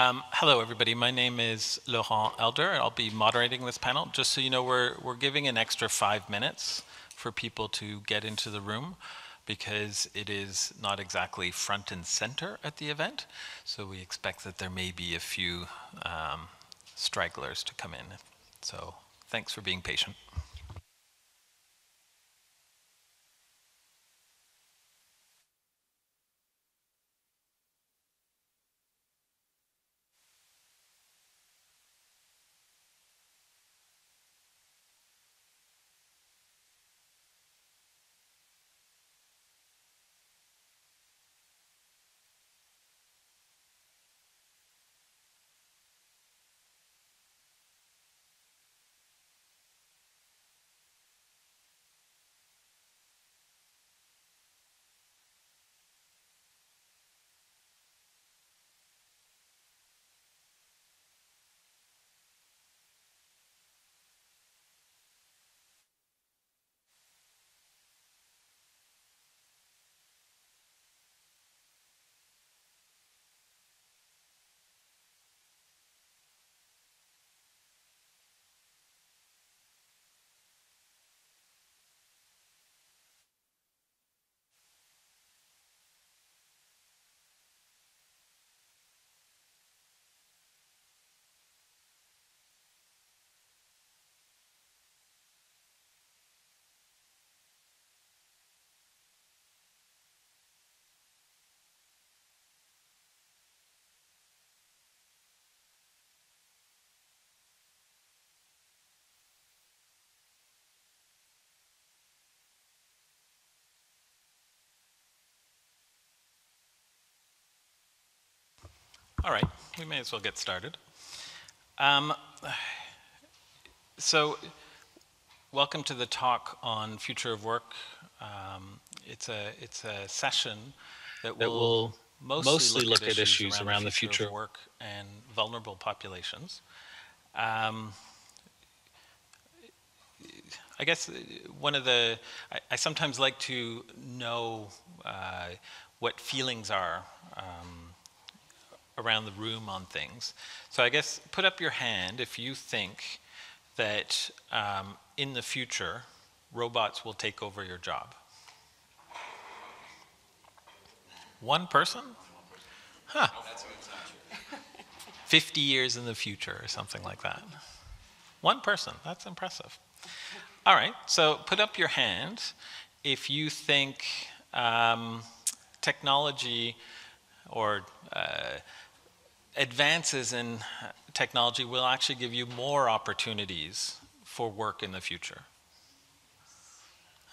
Um, hello, everybody. My name is Laurent Elder, and I'll be moderating this panel. Just so you know, we're, we're giving an extra five minutes for people to get into the room because it is not exactly front and center at the event. So we expect that there may be a few um, stragglers to come in. So thanks for being patient. All right, we may as well get started. Um, so, welcome to the talk on future of work. Um, it's a it's a session that, that will, mostly, mostly look, look at issues around, around the the future, future. of work and vulnerable populations. Um, I guess uh, one of the I, I sometimes like to know uh, what feelings are. Um, around the room on things. So I guess put up your hand if you think that um, in the future robots will take over your job. One person? Huh. 50 years in the future or something like that. One person, that's impressive. All right, so put up your hand if you think um, technology or uh, advances in technology will actually give you more opportunities for work in the future.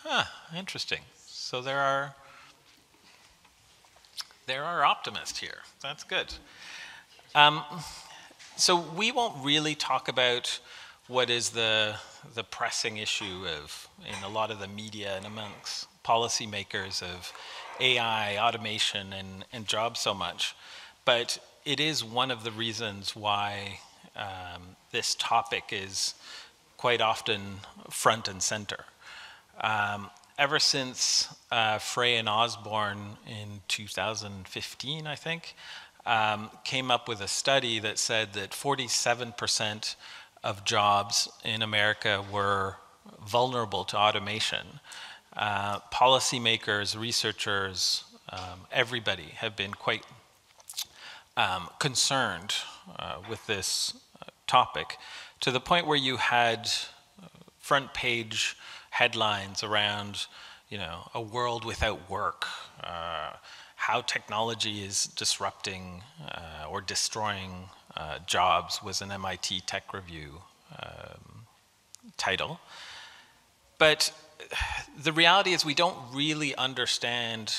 Huh, interesting. So there are there are optimists here. That's good. Um, so we won't really talk about what is the the pressing issue of in a lot of the media and amongst policymakers of AI, automation, and, and jobs so much. But it is one of the reasons why um, this topic is quite often front and center. Um, ever since uh, Frey and Osborne in 2015, I think, um, came up with a study that said that 47% of jobs in America were vulnerable to automation. Uh, policymakers, researchers, um, everybody have been quite um, concerned uh, with this uh, topic to the point where you had uh, front page headlines around, you know, a world without work, uh, how technology is disrupting uh, or destroying uh, jobs was an MIT Tech Review um, title. But the reality is we don't really understand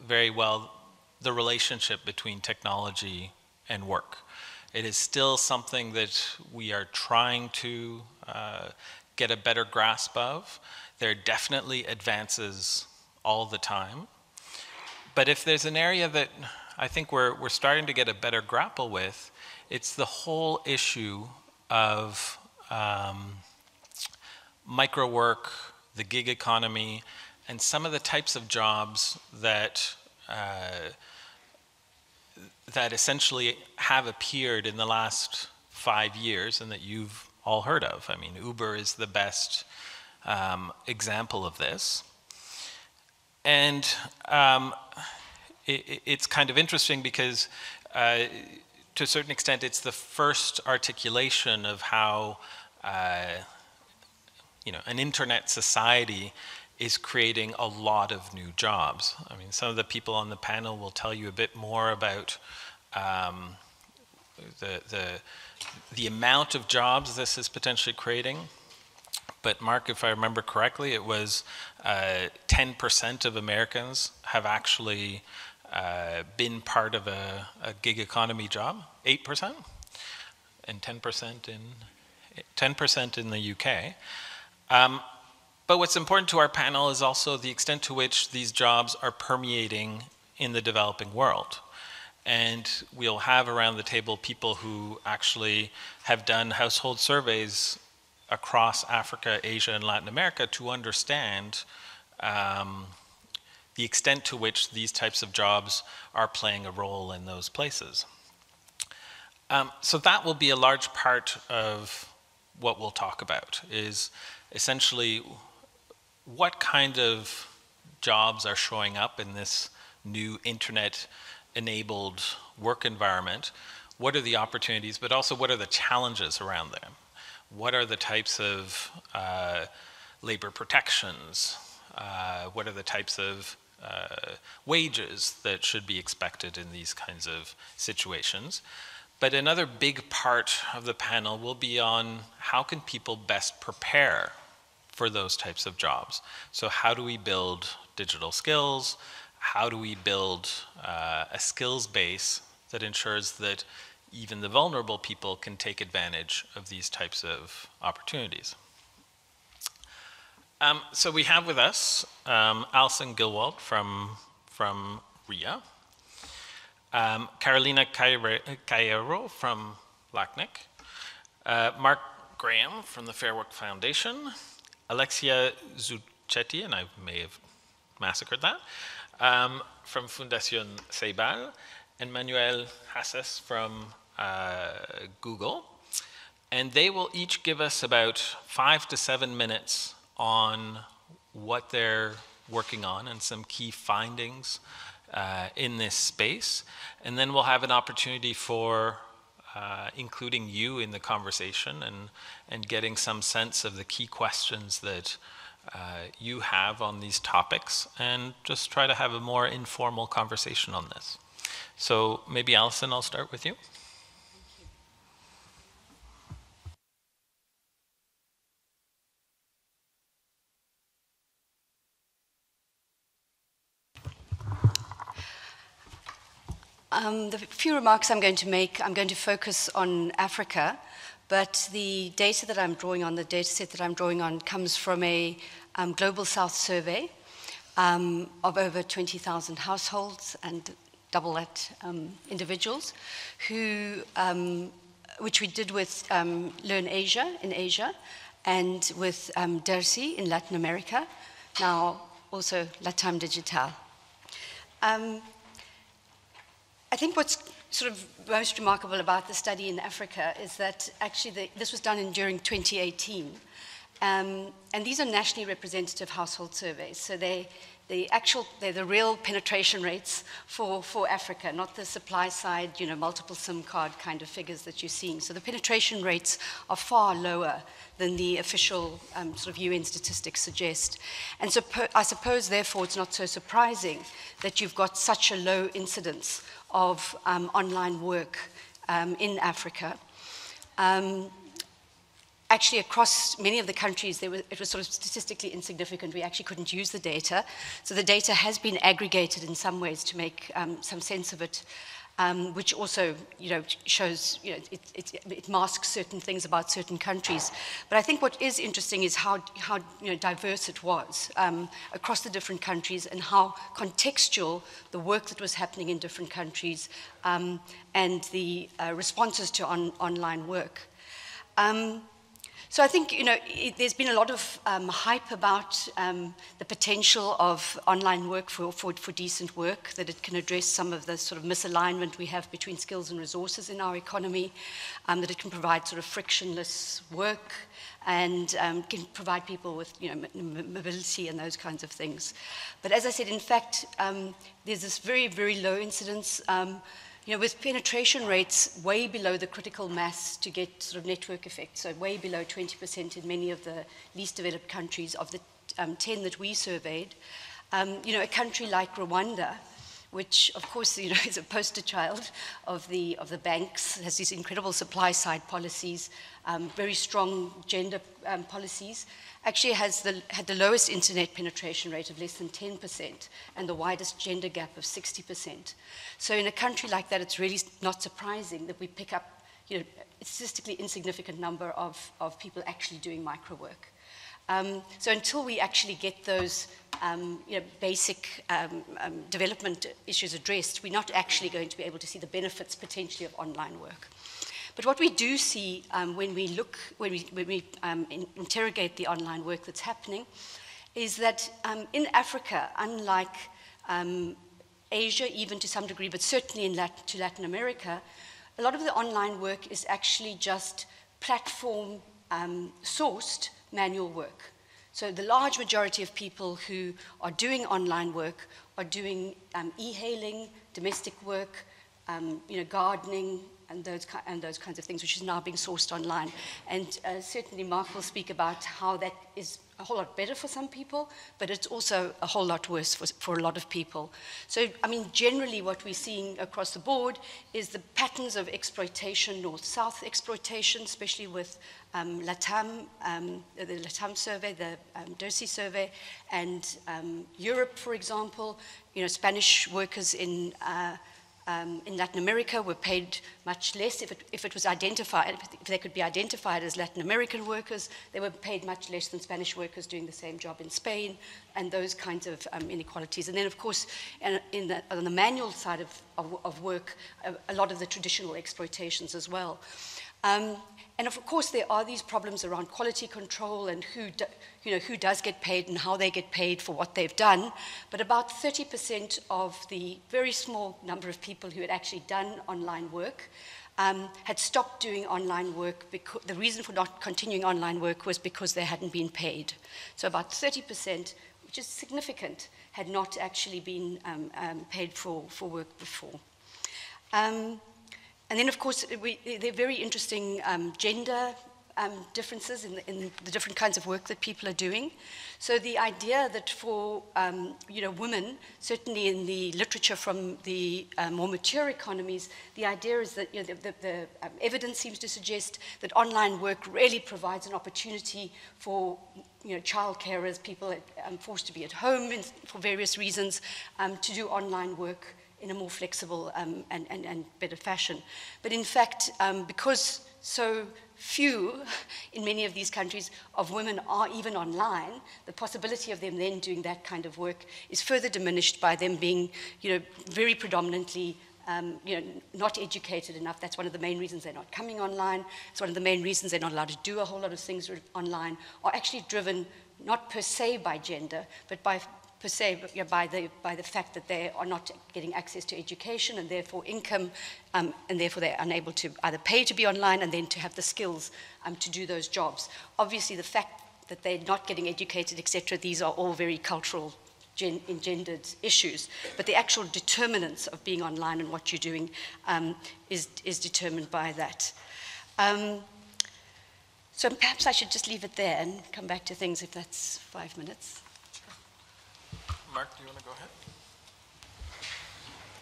very well the relationship between technology and work. It is still something that we are trying to uh, get a better grasp of. There are definitely advances all the time. But if there's an area that I think we're, we're starting to get a better grapple with, it's the whole issue of um, micro work, the gig economy, and some of the types of jobs that uh, that essentially have appeared in the last five years and that you've all heard of. I mean, Uber is the best um, example of this. And um, it, it's kind of interesting because, uh, to a certain extent, it's the first articulation of how, uh, you know, an internet society is creating a lot of new jobs. I mean, some of the people on the panel will tell you a bit more about um, the, the, the amount of jobs this is potentially creating. But Mark, if I remember correctly, it was 10% uh, of Americans have actually uh, been part of a, a, gig economy job, 8%, and 10% in 10% in the UK. Um, but what's important to our panel is also the extent to which these jobs are permeating in the developing world. And we'll have around the table people who actually have done household surveys across Africa, Asia, and Latin America to understand um, the extent to which these types of jobs are playing a role in those places. Um, so that will be a large part of what we'll talk about, is essentially what kind of jobs are showing up in this new internet enabled work environment? What are the opportunities, but also what are the challenges around them? What are the types of uh, labor protections? Uh, what are the types of uh, wages that should be expected in these kinds of situations? But another big part of the panel will be on how can people best prepare for those types of jobs. So how do we build digital skills? How do we build uh, a skills base that ensures that even the vulnerable people can take advantage of these types of opportunities? Um, so we have with us um, Alison Gillwald from, from RIA, um, Carolina Caeiro from LACNIC, uh, Mark Graham from the Fair Work Foundation, Alexia Zucchetti, and I may have massacred that, um, from Fundación Ceibal, and Manuel Hassas from uh, Google. And they will each give us about five to seven minutes on what they're working on and some key findings uh, in this space. And then we'll have an opportunity for uh, including you in the conversation and, and getting some sense of the key questions that uh, you have on these topics and just try to have a more informal conversation on this. So maybe Alison, I'll start with you. Um, the few remarks I'm going to make, I'm going to focus on Africa, but the data that I'm drawing on, the data set that I'm drawing on, comes from a um, Global South survey um, of over 20,000 households and double that um, individuals, who, um, which we did with um, LIRNEasia in Asia and with um, DIRSI in Latin America, now also Latam Digital. Um, I think what's sort of most remarkable about the study in Africa is that actually the, this was done in, during 2018. Um, and these are nationally representative household surveys. So they, the actual, they're the real penetration rates for, for Africa, not the supply side, you know, multiple SIM card kind of figures that you're seeing. So the penetration rates are far lower than the official um, sort of UN statistics suggest. And so I suppose, therefore, it's not so surprising that you've got such a low incidence of um, online work um, in Africa. Um, actually across many of the countries, was, it was sort of statistically insignificant. We actually couldn't use the data. So the data has been aggregated in some ways to make um, some sense of it um, which also, you know, shows, you know, it, it, it, masks certain things about certain countries. But I think what is interesting is how, how you know, diverse it was um, across the different countries and how contextual the work that was happening in different countries um, and the uh, responses to on, online work. So I think, you know, it, there's been a lot of um, hype about um, the potential of online work for, for, for, decent work, that it can address some of the sort of misalignment we have between skills and resources in our economy, um, that it can provide sort of frictionless work and um, can provide people with, you know, mobility and those kinds of things. But as I said, in fact, um, there's this very, very low incidence um, you know, with penetration rates way below the critical mass to get sort of network effect, so way below 20% in many of the least developed countries of the um, 10 that we surveyed, um, you know, a country like Rwanda, which of course you know is a poster child of the of the banks, has these incredible supply side policies, um, very strong gender um, policies, actually has the, had the lowest internet penetration rate of less than 10% and the widest gender gap of 60%. So in a country like that, it's really not surprising that we pick up you know, a statistically insignificant number of, of people actually doing micro work. Um, so until we actually get those um, you know, basic um, um, development issues addressed, we're not actually going to be able to see the benefits potentially of online work. But what we do see um, when we look, when we, when we um, in, interrogate the online work that's happening, is that um, in Africa, unlike um, Asia, even to some degree, but certainly in Lat- to Latin America, a lot of the online work is actually just platform um, sourced manual work. So the large majority of people who are doing online work are doing um, e-hailing, domestic work, um, you know, gardening, and those, and those kinds of things, which is now being sourced online. And uh, certainly Mark will speak about how that is a whole lot better for some people, but it's also a whole lot worse for, for a lot of people. So, I mean, generally what we're seeing across the board is the patterns of exploitation, north-south exploitation, especially with um, LATAM, um, the LATAM survey, the um, DIRSI survey, and um, Europe, for example, you know, Spanish workers in uh, um, in Latin America were paid much less if it, if it was identified, if they could be identified as Latin American workers, they were paid much less than Spanish workers doing the same job in Spain, and those kinds of um, inequalities. And then, of course, the, on the manual side of, of, of work, a, a, lot of the traditional exploitations as well. Um, and of course, there are these problems around quality control and who, do, you know, who does get paid and how they get paid for what they've done. But about 30% of the very small number of people who had actually done online work um, had stopped doing online work. Because, the reason for not continuing online work was because they hadn't been paid. So about 30%, which is significant, had not actually been um, um, paid for, for work before. Um, and then, of course, we, they're very interesting um, gender um, differences in the, in the, different kinds of work that people are doing. So the idea that for um, you know women, certainly in the literature from the uh, more mature economies, the idea is that you know, the, the, the um, evidence seems to suggest that online work really provides an opportunity for you know, child carers, people um, forced to be at home in, for various reasons, um, to do online work in a more flexible um, and, and, and, better fashion. But in fact, um, because so few in many of these countries of women are even online, the possibility of them then doing that kind of work is further diminished by them being, you know, very predominantly um, you know, not educated enough. That's one of the main reasons they're not coming online. It's one of the main reasons they're not allowed to do a whole lot of things online, are actually driven not per se by gender, but by per se by the, by the fact that they are not getting access to education and therefore income, um, and therefore they're unable to either pay to be online and then to have the skills um, to do those jobs. Obviously, the fact that they're not getting educated, etc., these are all very cultural gen- engendered issues. But the actual determinants of being online and what you're doing um, is, is determined by that. Um, so perhaps I should just leave it there and come back to things if that's five minutes. Mark, do you want to go ahead?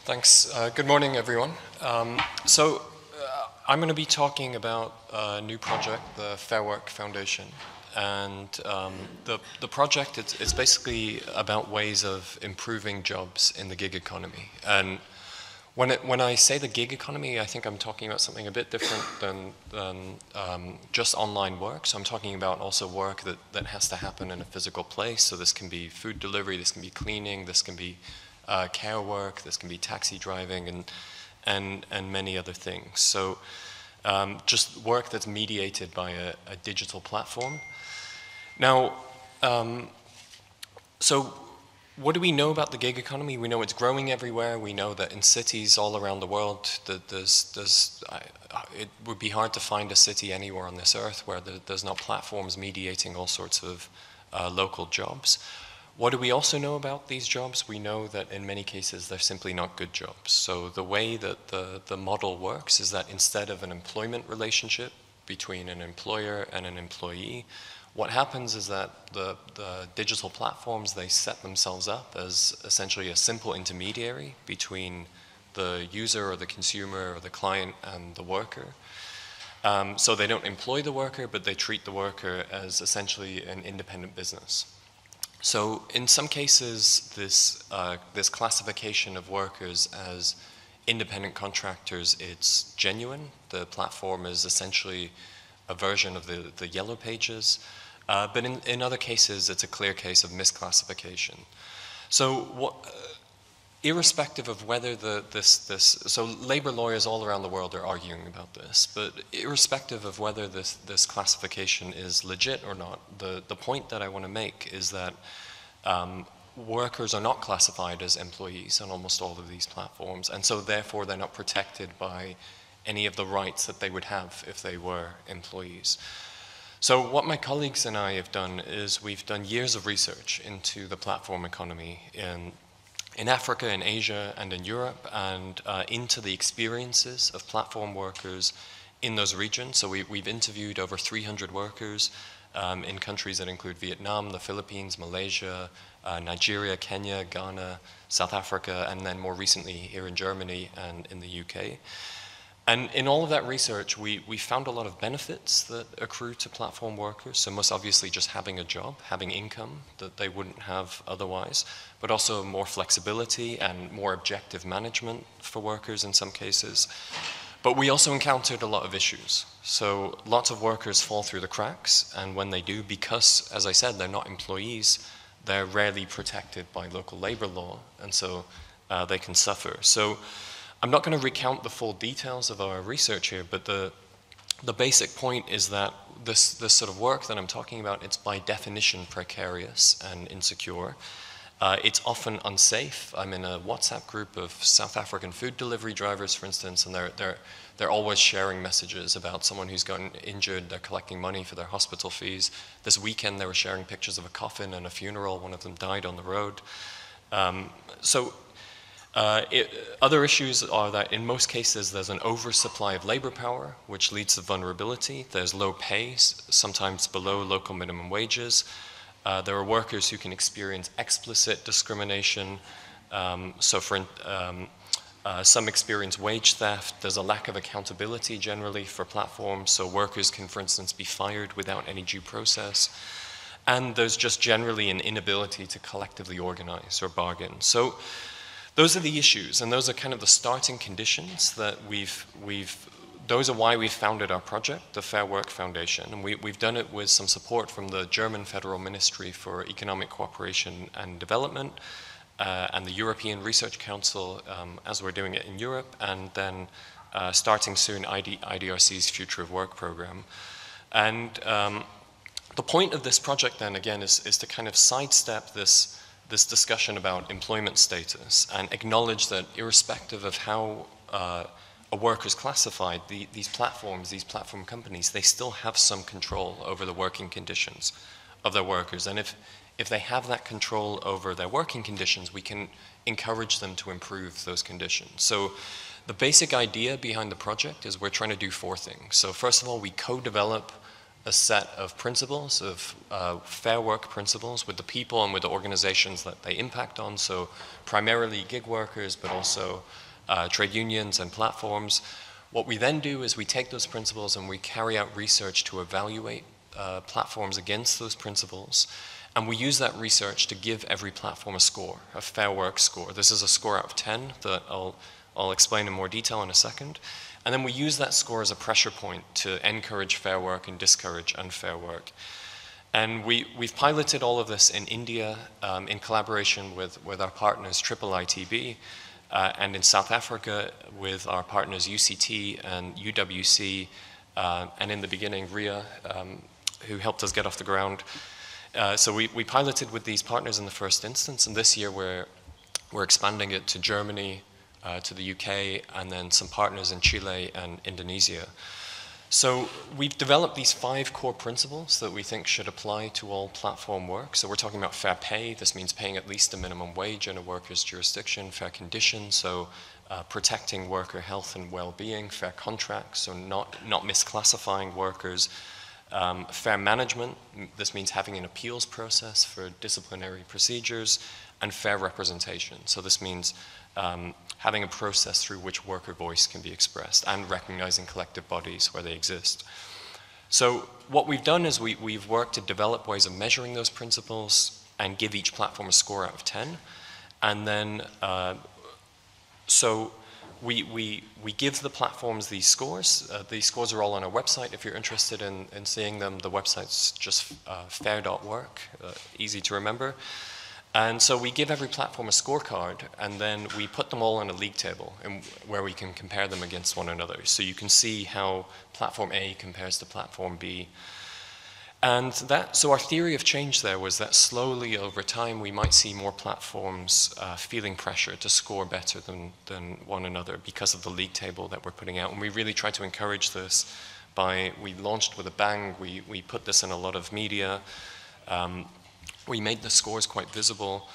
Thanks. Uh, good morning, everyone. Um, so, uh, I'm going to be talking about a new project, the Fair Work Foundation. And um, the, the project, it's, it's basically about ways of improving jobs in the gig economy. And when, it, when I say the gig economy, I think I'm talking about something a bit different than, than um, just online work. So I'm talking about also work that, that has to happen in a physical place. So this can be food delivery, this can be cleaning, this can be uh, care work, this can be taxi driving, and, and, and many other things. So um, just work that's mediated by a, a digital platform. Now, um, so what do we know about the gig economy? We know it's growing everywhere. We know that in cities all around the world, that there's, there's, it would be hard to find a city anywhere on this earth where there's not platforms mediating all sorts of uh, local jobs. What do we also know about these jobs? We know that in many cases they're simply not good jobs. So the way that the, the model works is that instead of an employment relationship between an employer and an employee, what happens is that the, the digital platforms, they set themselves up as essentially a simple intermediary between the user or the consumer or the client and the worker. Um, so they don't employ the worker, but they treat the worker as essentially an independent business. So in some cases, this, uh, this classification of workers as independent contractors, it's genuine. The platform is essentially a version of the, the yellow pages. Uh, but in, in other cases, it's a clear case of misclassification. So what, uh, irrespective of whether the, this, this, so labor lawyers all around the world are arguing about this, but irrespective of whether this, this classification is legit or not, the, the point that I want to make is that um, workers are not classified as employees on almost all of these platforms, and so therefore they're not protected by any of the rights that they would have if they were employees. So what my colleagues and I have done is we've done years of research into the platform economy in, in Africa, in Asia, and in Europe, and uh, into the experiences of platform workers in those regions. So we, have interviewed over 300 workers um, in countries that include Vietnam, the Philippines, Malaysia, uh, Nigeria, Kenya, Ghana, South Africa, and then more recently here in Germany and in the UK. And in all of that research, we, we found a lot of benefits that accrue to platform workers. So, most obviously, just having a job, having income that they wouldn't have otherwise, but also more flexibility and more objective management for workers in some cases. But we also encountered a lot of issues. So, lots of workers fall through the cracks, and when they do, because, as I said, they're not employees, they're rarely protected by local labor law, and so uh, they can suffer. So, I'm not going to recount the full details of our research here, but the, the basic point is that this, this sort of work that I'm talking about, it's by definition precarious and insecure. Uh, it's often unsafe. I'm in a WhatsApp group of South African food delivery drivers, for instance, and they're, they're, they're always sharing messages about someone who's gotten injured. They're collecting money for their hospital fees. This weekend, they were sharing pictures of a coffin and a funeral. One of them died on the road. Um, so uh, it, other issues are that in most cases there's an oversupply of labor power, which leads to vulnerability. There's low pay, sometimes below local minimum wages. Uh, there are workers who can experience explicit discrimination. Um, so, for um, uh, some experience wage theft. There's a lack of accountability generally for platforms, so workers can, for instance, be fired without any due process. And there's just generally an inability to collectively organize or bargain. So those are the issues, and those are kind of the starting conditions that we've, we've those are why we founded our project, the Fair Work Foundation. And we, have done it with some support from the German Federal Ministry for Economic Cooperation and Development uh, and the European Research Council um, as we're doing it in Europe, and then uh, starting soon ID, IDRC's Future of Work program. And um, the point of this project then again is, is to kind of sidestep this this discussion about employment status and acknowledge that irrespective of how uh, a worker is classified, the, these platforms, these platform companies, they still have some control over the working conditions of their workers. And if, if they have that control over their working conditions, we can encourage them to improve those conditions. So the basic idea behind the project is we're trying to do four things. So first of all, we co-develop a set of principles, of uh, fair work principles with the people and with the organizations that they impact on. So, primarily gig workers, but also uh, trade unions and platforms. What we then do is we take those principles and we carry out research to evaluate uh, platforms against those principles. And we use that research to give every platform a score, a fair work score. This is a score out of 10 that I'll, I'll explain in more detail in a second. And then we use that score as a pressure point to encourage fair work and discourage unfair work. And we, we've piloted all of this in India um, in collaboration with, with our partners, Triple ITB. uh, and in South Africa with our partners UCT and UWC, uh, and in the beginning RIA, um, who helped us get off the ground. Uh, so we, we piloted with these partners in the first instance, and this year we're, we're expanding it to Germany, uh, to the UK, and then some partners in Chile and Indonesia. So we've developed these five core principles that we think should apply to all platform work. So we're talking about fair pay. This means paying at least a minimum wage in a worker's jurisdiction, fair conditions, so uh, protecting worker health and well-being, fair contracts, so not, not misclassifying workers, um, fair management, this means having an appeals process for disciplinary procedures, and fair representation. So this means um, having a process through which worker voice can be expressed and recognizing collective bodies where they exist. So what we've done is we, we've worked to develop ways of measuring those principles and give each platform a score out of 10. And then, uh, so we, we, we give the platforms these scores. Uh, these scores are all on our website. If you're interested in, in seeing them, the website's just uh, fair.work, uh, easy to remember. And so we give every platform a scorecard, and then we put them all on a league table where we can compare them against one another. So you can see how platform A compares to platform B. And that, so our theory of change there was that slowly over time we might see more platforms uh, feeling pressure to score better than, than one another because of the league table that we're putting out. And we really try to encourage this by, we launched with a bang, we, we put this in a lot of media. Um, we made the scores quite visible.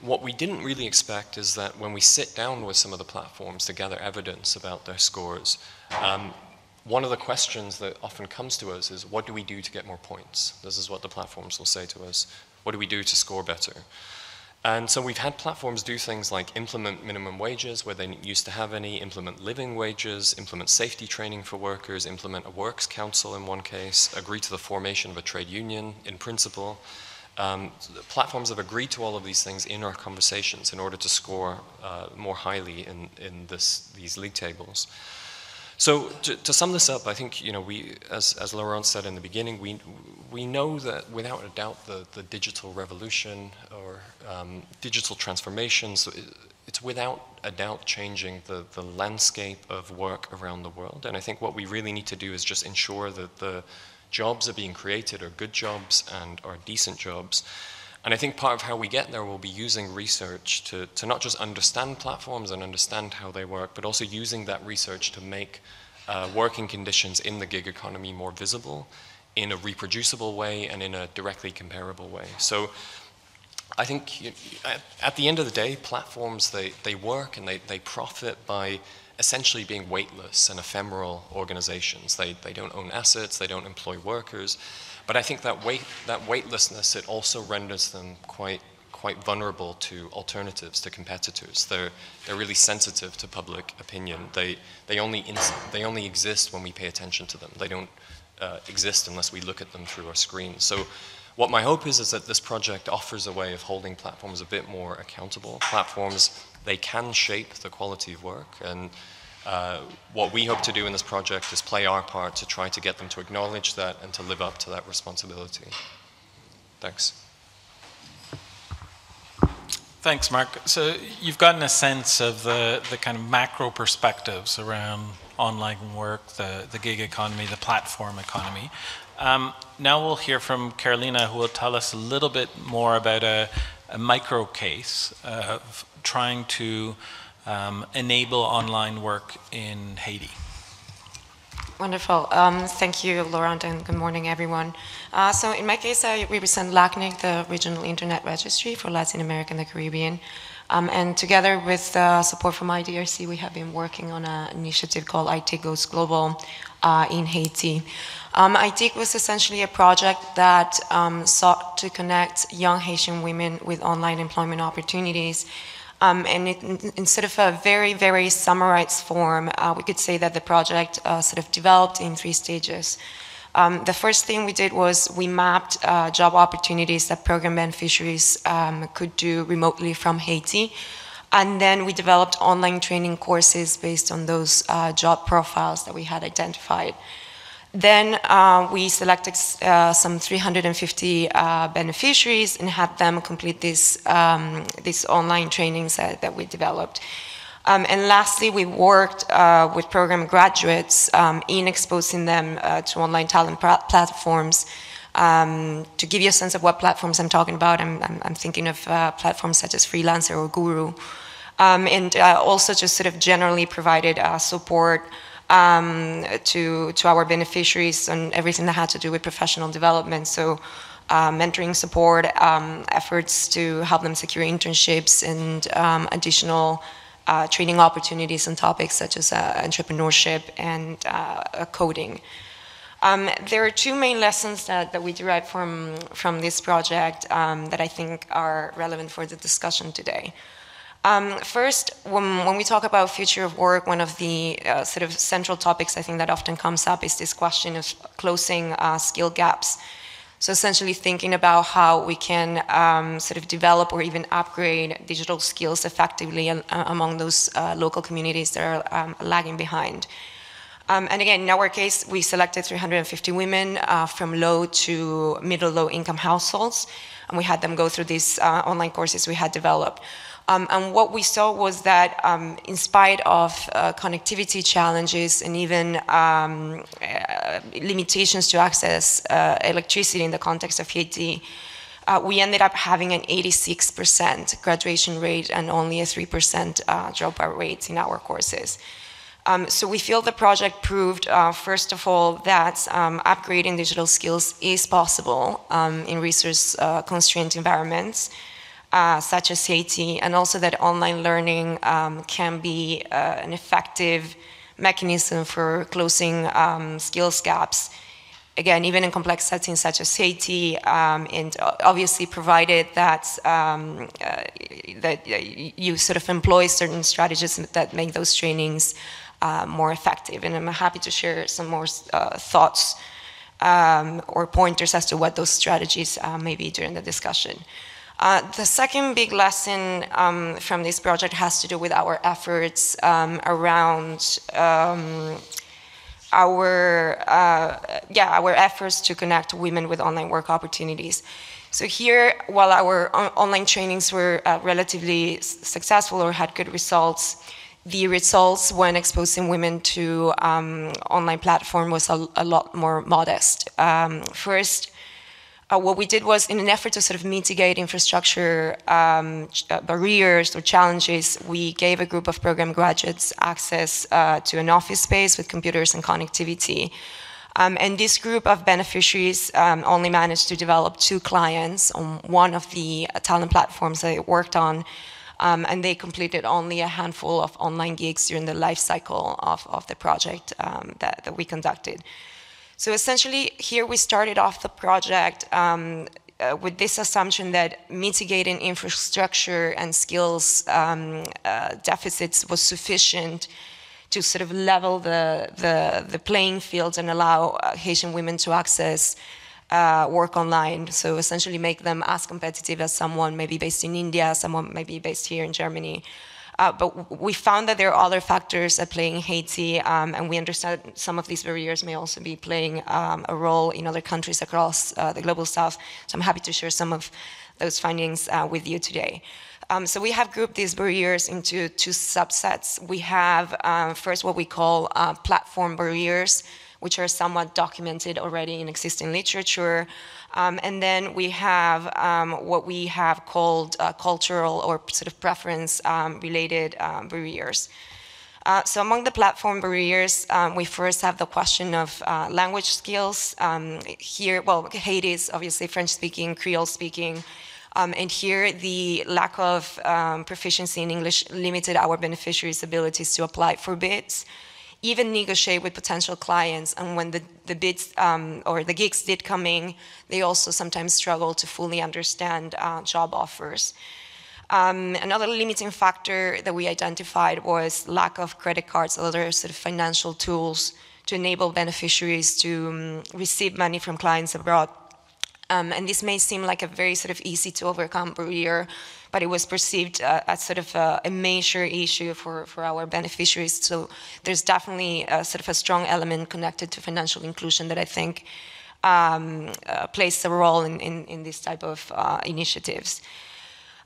What we didn't really expect is that when we sit down with some of the platforms to gather evidence about their scores, um, one of the questions that often comes to us is, what do we do to get more points? This is what the platforms will say to us. What do we do to score better? And so we've had platforms do things like implement minimum wages where they used to have any, implement living wages, implement safety training for workers, implement a works council in one case, agree to the formation of a trade union in principle. Um, platforms have agreed to all of these things in our conversations in order to score uh, more highly in, in this, these league tables. So to, to, sum this up, I think you know we, as, as Laurent said in the beginning, we we know that without a doubt the, the digital revolution or um, digital transformations, it's without a doubt changing the, the landscape of work around the world. And I think what we really need to do is just ensure that the jobs are being created are good jobs and are decent jobs. And I think part of how we get there will be using research to, to not just understand platforms and understand how they work, but also using that research to make uh, working conditions in the gig economy more visible in a reproducible way and in a directly comparable way. So I think you, at, at, the end of the day, platforms, they, they work and they, they profit by essentially being weightless and ephemeral organizations. They, they don't own assets, they don't employ workers. But I think that, weight, that weightlessness, it also renders them quite, quite vulnerable to alternatives, to competitors. They're, they're really sensitive to public opinion. They, they, only they only exist when we pay attention to them. They don't uh, exist unless we look at them through our screens. So what my hope is is that this project offers a way of holding platforms a bit more accountable. Platforms they can shape the quality of work. And uh, what we hope to do in this project is play our part to try to get them to acknowledge that and to live up to that responsibility. Thanks. Thanks, Mark. So you've gotten a sense of the, the kind of macro perspectives around online work, the, the gig economy, the platform economy. Um, now we'll hear from Carolina, who will tell us a little bit more about a, a micro case of trying to um, enable online work in Haiti. Wonderful. Um, thank you, Laurent, and good morning, everyone. Uh, so in my case, I represent LACNIC, the Regional Internet Registry for Latin America and the Caribbean. Um, and together with uh, support from IDRC, we have been working on an initiative called IT Goes Global uh, in Haiti. Um, IT was essentially a project that um, sought to connect young Haitian women with online employment opportunities um, and it, instead of a very, very summarized form, uh, we could say that the project uh, sort of developed in three stages. Um, the first thing we did was we mapped uh, job opportunities that program beneficiaries um, could do remotely from Haiti. And then we developed online training courses based on those uh, job profiles that we had identified. Then uh, we selected uh, some 350 uh, beneficiaries and had them complete these, um, online trainings that, that we developed. Um, and lastly, we worked uh, with program graduates um, in exposing them uh, to online talent platforms. Um, to give you a sense of what platforms I'm talking about, I'm, I'm, I'm thinking of uh, platforms such as Freelancer or Guru. Um, and also just sort of generally provided support um, to, to our beneficiaries and everything that had to do with professional development. So uh, mentoring support, um, efforts to help them secure internships and um, additional uh, training opportunities on topics such as uh, entrepreneurship and uh, coding. Um, there are two main lessons that, that we derive from, from this project um, that I think are relevant for the discussion today. Um, first, when, when, we talk about future of work, one of the uh, sort of central topics I think that often comes up is this question of closing uh, skill gaps. So essentially thinking about how we can um, sort of develop or even upgrade digital skills effectively uh, among those uh, local communities that are um, lagging behind. Um, and again, in our case, we selected 350 women uh, from low to middle low income households, and we had them go through these online courses we had developed. Um, and what we saw was that um, in spite of uh, connectivity challenges and even um, uh, limitations to access uh, electricity in the context of Haiti, uh, we ended up having an 86% graduation rate and only a 3% uh, dropout rate in our courses. Um, so we feel the project proved, uh, first of all, that um, upgrading digital skills is possible um, in resource-constrained environments uh, such as Haiti, and also that online learning um, can be uh, an effective mechanism for closing um, skills gaps. Again, even in complex settings such as Haiti, um, and obviously provided that um, uh, that you sort of employ certain strategies that make those trainings uh, more effective. And I'm happy to share some more uh, thoughts um, or pointers as to what those strategies uh, may be during the discussion. Uh, the second big lesson um, from this project has to do with our efforts um, around um, our uh, yeah our efforts to connect women with online work opportunities. So here, while our on online trainings were uh, relatively successful or had good results, the results when exposing women to um, online platform was a, a, lot more modest. Um, first, uh, what we did was, in an effort to sort of mitigate infrastructure um, uh, barriers or challenges, we gave a group of program graduates access uh, to an office space with computers and connectivity. Um, and this group of beneficiaries um, only managed to develop two clients on one of the uh, talent platforms they worked on. Um, and they completed only a handful of online gigs during the life cycle of, of the project um, that, that we conducted. So essentially, here we started off the project um, uh, with this assumption that mitigating infrastructure and skills um, uh, deficits was sufficient to sort of level the, the, the playing field and allow uh, Haitian women to access uh, work online. So essentially make them as competitive as someone maybe based in India, someone maybe based here in Germany. Uh, but we found that there are other factors at play in Haiti, um, and we understand some of these barriers may also be playing um, a role in other countries across uh, the global south. So I'm happy to share some of those findings uh, with you today. Um, so we have grouped these barriers into two subsets. We have uh, first what we call uh, platform barriers, which are somewhat documented already in existing literature. Um, and then we have um, what we have called uh, cultural or sort of preference um, related um, barriers. Uh, so among the platform barriers, um, we first have the question of uh, language skills. Um, here, well, Haiti is obviously French-speaking, Creole-speaking, and here the lack of proficiency in English limited our beneficiaries' abilities to apply for bids even negotiate with potential clients. And when the, the bids um, or the gigs did come in, they also sometimes struggle to fully understand uh, job offers. Um, another limiting factor that we identified was lack of credit cards, other sort of financial tools to enable beneficiaries to um, receive money from clients abroad. Um, and this may seem like a very sort of easy to overcome barrier, but it was perceived uh, as sort of a, a, major issue for, for our beneficiaries. So there's definitely a, sort of a strong element connected to financial inclusion that I think um, uh, plays a role in, in, in this type of uh, initiatives.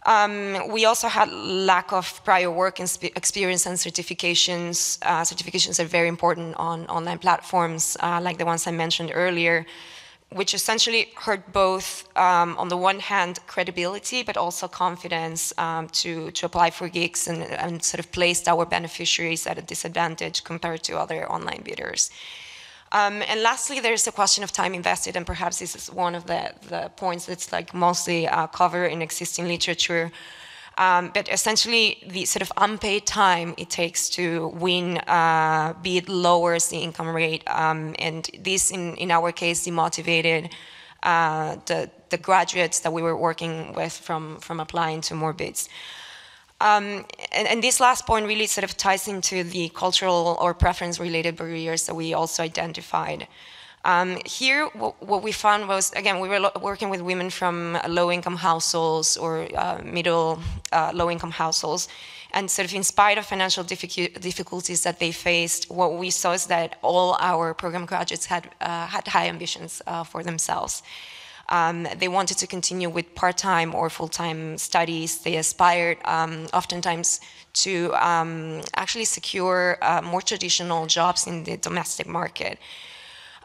Um, we also had lack of prior work experience and certifications. Uh, certifications are very important on online platforms, uh, like the ones I mentioned earlier, which essentially hurt both, um, on the one hand, credibility, but also confidence um, to, to apply for gigs and, and sort of placed our beneficiaries at a disadvantage compared to other online bidders. Um, and lastly, there's the question of time invested, and perhaps this is one of the, the points that's like mostly uh, covered in existing literature. Um, but essentially, the sort of unpaid time it takes to win uh, bid lowers the income rate, um, and this, in, in our case, demotivated uh, the, the graduates that we were working with from, from applying to more bids. Um, and, and, this last point really sort of ties into the cultural or preference related barriers that we also identified. Um, here, what, we found was, again, we were working with women from low income households or uh, middle uh, low income households. And sort of in spite of financial difficulties that they faced, what we saw is that all our program graduates had, uh, had high ambitions uh, for themselves. Um, they wanted to continue with part-time or full-time studies. They aspired um, oftentimes to um, actually secure uh, more traditional jobs in the domestic market.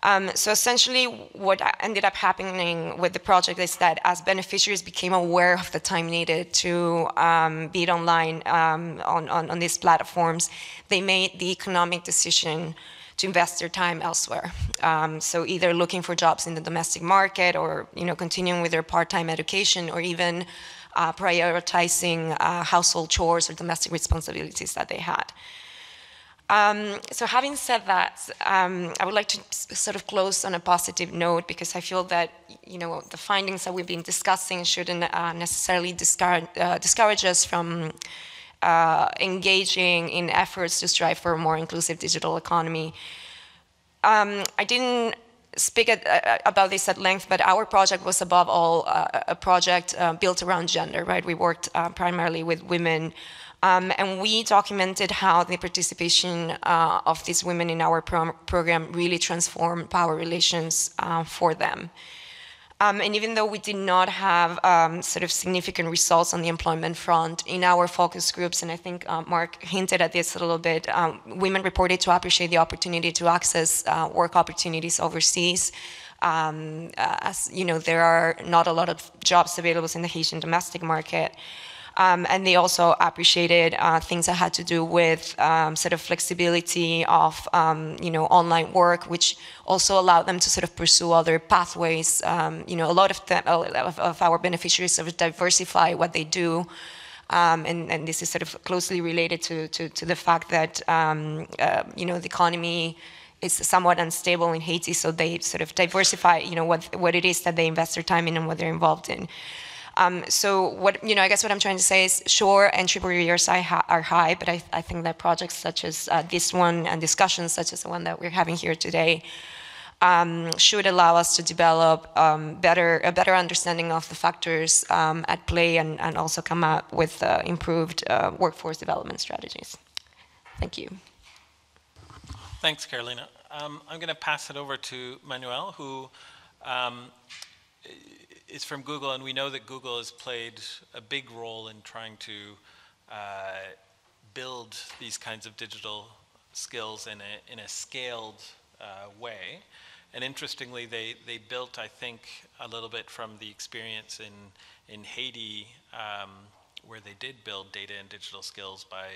Um, so essentially what ended up happening with the project is that as beneficiaries became aware of the time needed to um, online um, on, on, on, these platforms, they made the economic decision to invest their time elsewhere. Um, so either looking for jobs in the domestic market or you know continuing with their part-time education or even uh, prioritizing uh, household chores or domestic responsibilities that they had. Um, so having said that, um, I would like to sort of close on a positive note because I feel that you know the findings that we've been discussing shouldn't uh, necessarily discourage, uh, discourage us from uh, engaging in efforts to strive for a more inclusive digital economy. Um, I didn't speak at, uh, about this at length, but our project was above all uh, a project uh, built around gender, right? We worked uh, primarily with women, um, and we documented how the participation uh, of these women in our pro program really transformed power relations for them. Um, and even though we did not have um, sort of significant results on the employment front in our focus groups, and I think uh, Mark hinted at this a little bit, um, women reported to appreciate the opportunity to access uh, work opportunities overseas. Um, uh, as you know, there are not a lot of jobs available in the Haitian domestic market. Um, and they also appreciated uh, things that had to do with um, sort of flexibility of um, you know online work, which also allowed them to sort of pursue other pathways. Um, you know, a lot of, them, of, of, our beneficiaries sort of diversify what they do. Um, and, and, this is sort of closely related to, to, to the fact that um, uh, you know the economy is somewhat unstable in Haiti, so they sort of diversify, you know, what what it is that they invest their time in and what they're involved in. Um, so what, you know, I guess what I'm trying to say is, sure, entry barriers are high, but I, I think that projects such as uh, this one and discussions such as the one that we're having here today um, should allow us to develop um, better, a better understanding of the factors um, at play and, and, also come up with uh, improved uh, workforce development strategies. Thank you. Thanks, Carolina. Um, I'm going to pass it over to Manuel, who is from Google, and we know that Google has played a big role in trying to uh, build these kinds of digital skills in a, in a scaled uh, way. And interestingly, they, they built, I think, a little bit from the experience in, in Haiti, um, where they did build data and digital skills by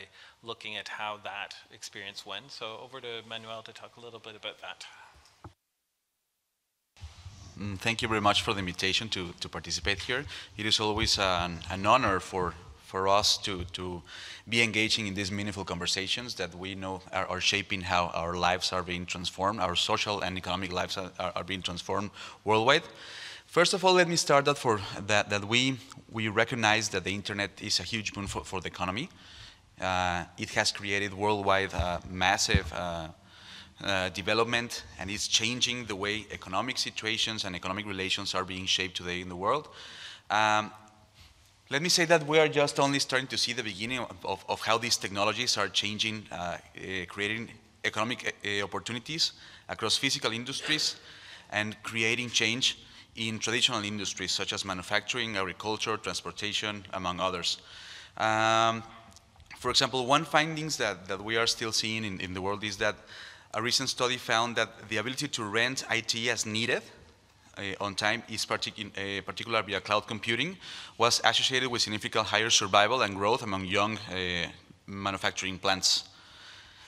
looking at how that experience went. So over to Manuel to talk a little bit about that. Mm, thank you very much for the invitation to, to participate here. It is always an, an honor for, for us to, to be engaging in these meaningful conversations that we know are, are shaping how our lives are being transformed, our social and economic lives are, are being transformed worldwide. First of all, let me start that for that, that we, we recognize that the internet is a huge boon for, for the economy. Uh, it has created worldwide uh, massive uh, uh, development and it's changing the way economic situations and economic relations are being shaped today in the world. Um, let me say that we are just only starting to see the beginning of, of, of how these technologies are changing, uh, uh, creating economic uh, opportunities across physical industries and creating change in traditional industries such as manufacturing, agriculture, transportation, among others. Um, for example, one findings that, that we are still seeing in, in the world is that a recent study found that the ability to rent IT as needed uh, on time is partic uh, particular via cloud computing was associated with significant higher survival and growth among young uh, manufacturing plants.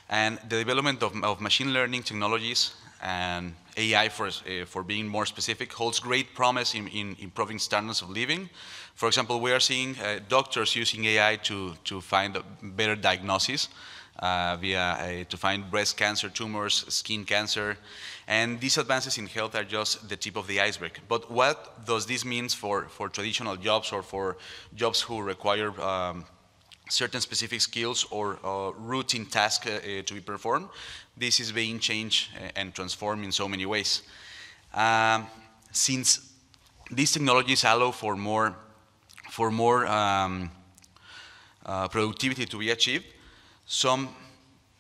And the development of, of machine learning technologies and AI, for, uh, for being more specific, holds great promise in, in, improving standards of living. For example, we are seeing uh, doctors using AI to, to find better diagnosis uh, via uh, to find breast cancer tumors, skin cancer, and these advances in health are just the tip of the iceberg. But what does this mean for, for traditional jobs or for jobs who require um, certain specific skills or uh, routine tasks uh, uh, to be performed? This is being changed uh, and transformed in so many ways. Um, since these technologies allow for more, for more um, productivity to be achieved, some,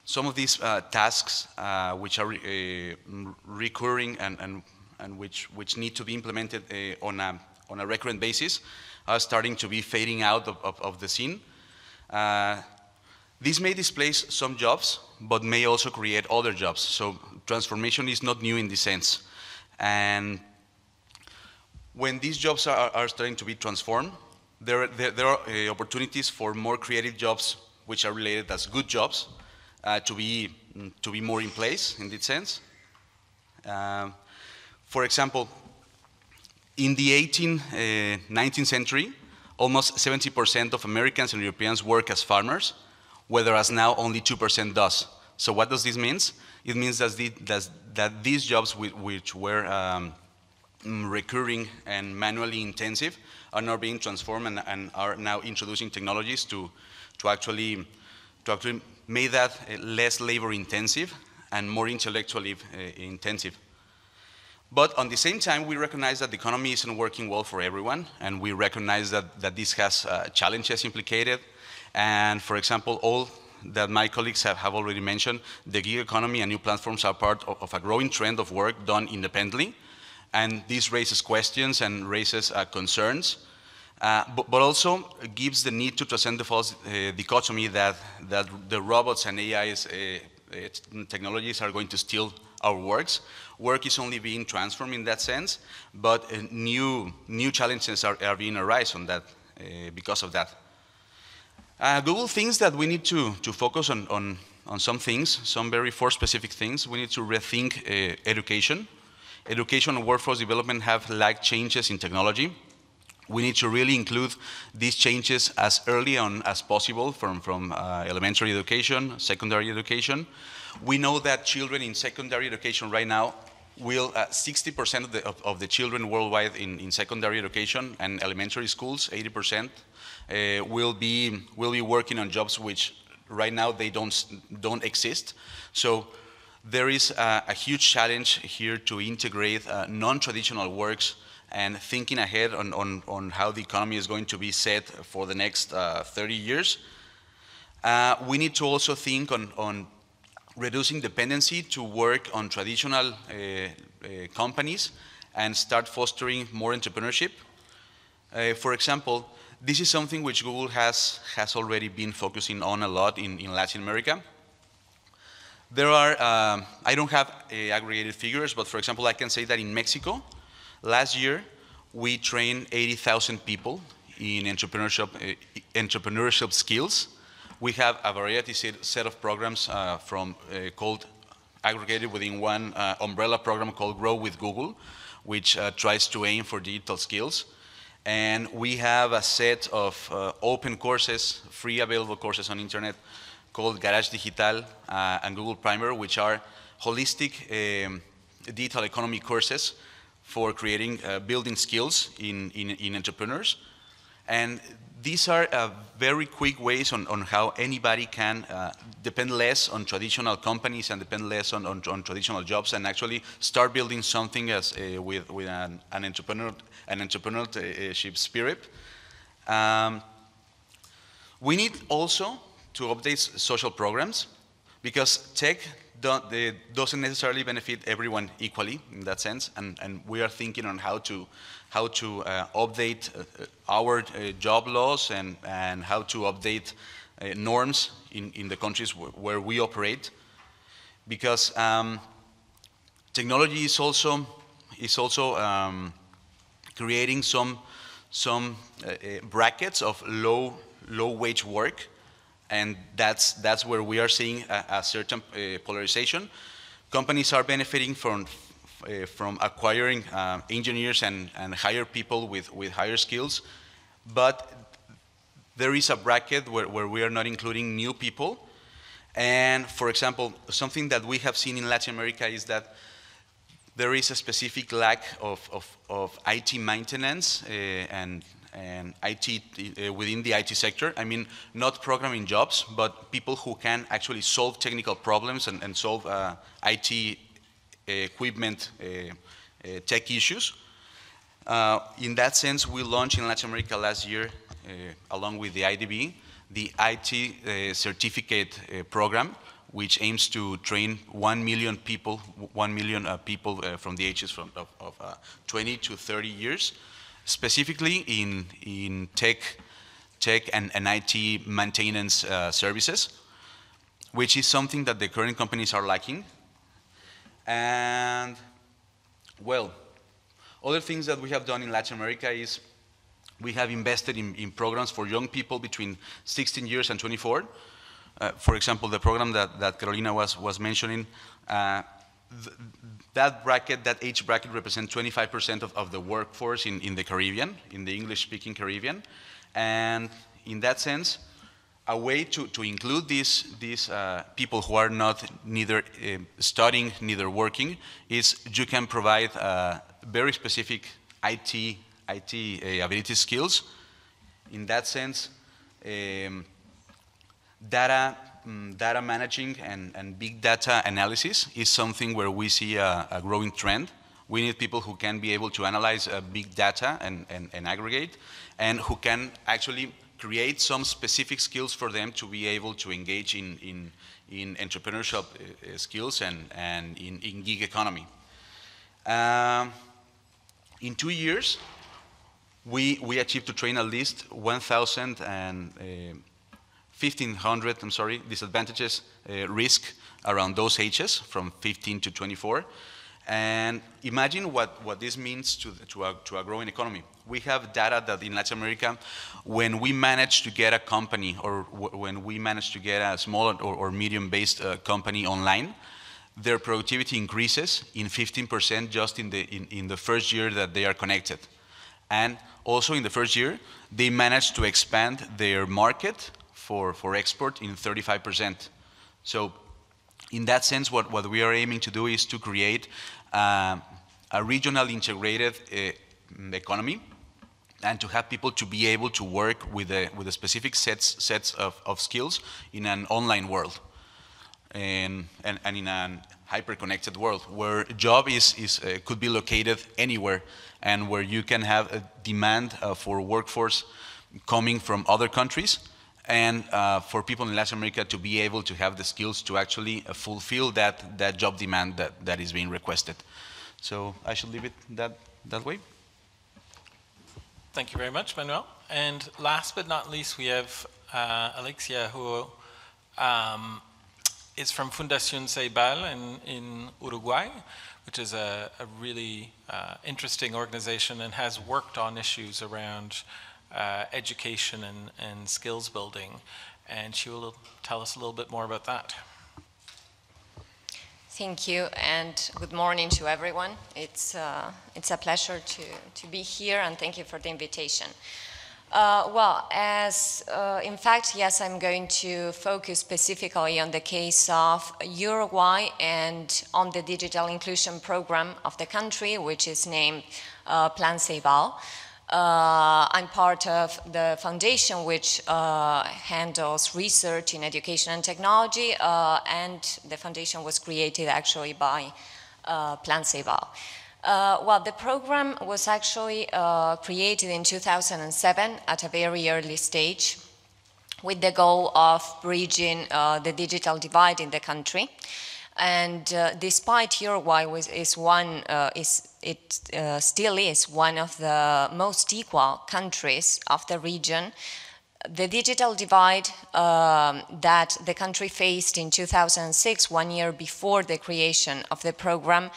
some of these uh, tasks uh, which are re uh, recurring and, and, and which, which need to be implemented uh, on, a, on a recurrent basis are starting to be fading out of, of, of the scene. Uh, this may displace some jobs, but may also create other jobs. So transformation is not new in this sense. And when these jobs are, are starting to be transformed, there, there, there are uh, opportunities for more creative jobs which are related as good jobs uh, to, be, to be more in place in this sense. Um, for example, in the 18, uh, 19th century, almost 70% of Americans and Europeans work as farmers, whereas now only 2% does. So what does this mean? It means that, the, that, that these jobs which, were um, recurring and manually intensive are now being transformed and, and, are now introducing technologies to, to actually, to actually make that uh, less labor intensive and more intellectually uh, intensive. But on the same time, we recognize that the economy isn't working well for everyone, and we recognize that, that this has uh, challenges implicated. And for example, all that my colleagues have, have already mentioned, the gig economy and new platforms are part of, of a growing trend of work done independently. And this raises questions and raises uh, concerns uh, but, but, also gives the need to transcend the false uh, dichotomy that, that the robots and AI uh, uh, technologies are going to steal our works. Work is only being transformed in that sense, but uh, new, new challenges are, are being arise on that because of that. Google thinks that we need to, to focus on, on, on some things, some very four specific things. We need to rethink education. Education and workforce development have lagged changes in technology we need to really include these changes as early on as possible from, from uh, elementary education, secondary education. We know that children in secondary education right now will, 60% uh, of, the, of, of, the children worldwide in, in, secondary education and elementary schools, 80%, uh, will, be, will be working on jobs which right now they don't, don't exist. So there is a, a huge challenge here to integrate uh, non-traditional works and thinking ahead on, on, on how the economy is going to be set for the next uh, 30 years. Uh, we need to also think on, on reducing dependency to work on traditional uh, companies and start fostering more entrepreneurship. Uh, for example, this is something which Google has, has already been focusing on a lot in, in Latin America. There are, um, I don't have uh, aggregated figures, but for example, I can say that in Mexico, Last year, we trained 80,000 people in entrepreneurship, uh, entrepreneurship skills. We have a variety set of programs uh, from uh, called aggregated within one uh, umbrella program called Grow with Google, which uh, tries to aim for digital skills. And we have a set of uh, open courses, free available courses on internet called Garage Digital and Google Primer, which are holistic um, digital economy courses for creating, uh, building skills in, in, in, entrepreneurs. And these are uh, very quick ways on, on how anybody can uh, depend less on traditional companies and depend less on, on, on traditional jobs and actually start building something as, uh, with, with an, an, entrepreneur, an entrepreneurship spirit. Um, we need also to update social programs because tech don't, they doesn't necessarily benefit everyone equally in that sense, and, and we are thinking on how to how to uh, update uh, our uh, job laws and, and how to update uh, norms in, in the countries where, we operate, because um, technology is also is also um, creating some some uh, uh, brackets of low low wage work, and that's that's where we are seeing a, a certain uh, polarization. Companies are benefiting from uh, from acquiring uh, engineers and, and hire people with, with higher skills, but there is a bracket where, where we are not including new people. And for example, something that we have seen in Latin America is that there is a specific lack of, of, of IT maintenance uh, and, and IT uh, within the IT sector. I mean, not programming jobs, but people who can actually solve technical problems and, and solve uh, IT equipment uh, uh, tech issues. Uh, in that sense, we launched in Latin America last year, along with the IDB, the IT certificate program, which aims to train 1 million people, 1 million uh, people uh, from the ages from, of, of uh, 20 to 30 years, specifically in, in tech, tech and, and IT maintenance services, which is something that the current companies are lacking. And, well, other things that we have done in Latin America is we have invested in, in programs for young people between 16 years and 24. Uh, for example, the program that, that Carolina was, was mentioning, uh, th that bracket, that age bracket represents 25% of, of the workforce in, in the Caribbean, in the English-speaking Caribbean. And in that sense, a way to, to include these, these uh, people who are not neither uh, studying, neither working, is you can provide uh, very specific IT, IT uh, ability skills. In that sense, um, data, um, data managing and, and big data analysis is something where we see a, a growing trend. We need people who can be able to analyze uh, big data and, and, and aggregate, and who can actually create some specific skills for them to be able to engage in, in, in entrepreneurship uh, skills and, and in, in gig economy. Um, in two years, we, we achieved to train at least 1,000 and uh, 1,500, I'm sorry, disadvantages uh, risk around those ages from 15 to 24. And imagine what, what this means to, to, a, to a growing economy. We have data that in Latin America, when we manage to get a company or when we manage to get a small or, or medium-based uh, company online, their productivity increases in 15% just in the, in, in the first year that they are connected. And also in the first year, they manage to expand their market for, for export in 35%. So in that sense, what, what we are aiming to do is to create uh, a regional integrated uh, economy and to have people to be able to work with a, with a specific sets, sets of, of skills in an online world and, and, and in a hyper-connected world where job is, is, uh, could be located anywhere and where you can have a demand uh, for workforce coming from other countries and uh, for people in Latin America to be able to have the skills to actually uh, fulfill that, that job demand that, that is being requested. So I should leave it that, that way. Thank you very much, Manuel. And last but not least, we have uh, Alexia, who um, is from Fundación Ceibal in, in Uruguay, which is a, a really uh, interesting organization and has worked on issues around uh, education and, and skills building. And she will tell us a little bit more about that. Thank you, and good morning to everyone. It's, uh, it's a pleasure to, to be here, and thank you for the invitation. Uh, well, as uh, in fact, yes, I'm going to focus specifically on the case of Uruguay and on the digital inclusion program of the country, which is named uh, Plan Ceibal. Uh, I'm part of the foundation which uh, handles research in education and technology, uh, and the foundation was created actually by uh, Plan Ceibal. Uh, well, the program was actually uh, created in 2007 at a very early stage with the goal of bridging the digital divide in the country. And despite Uruguay was, is one, is, it uh, still is one of the most equal countries of the region, the digital divide um, that the country faced in 2006, one year before the creation of the program,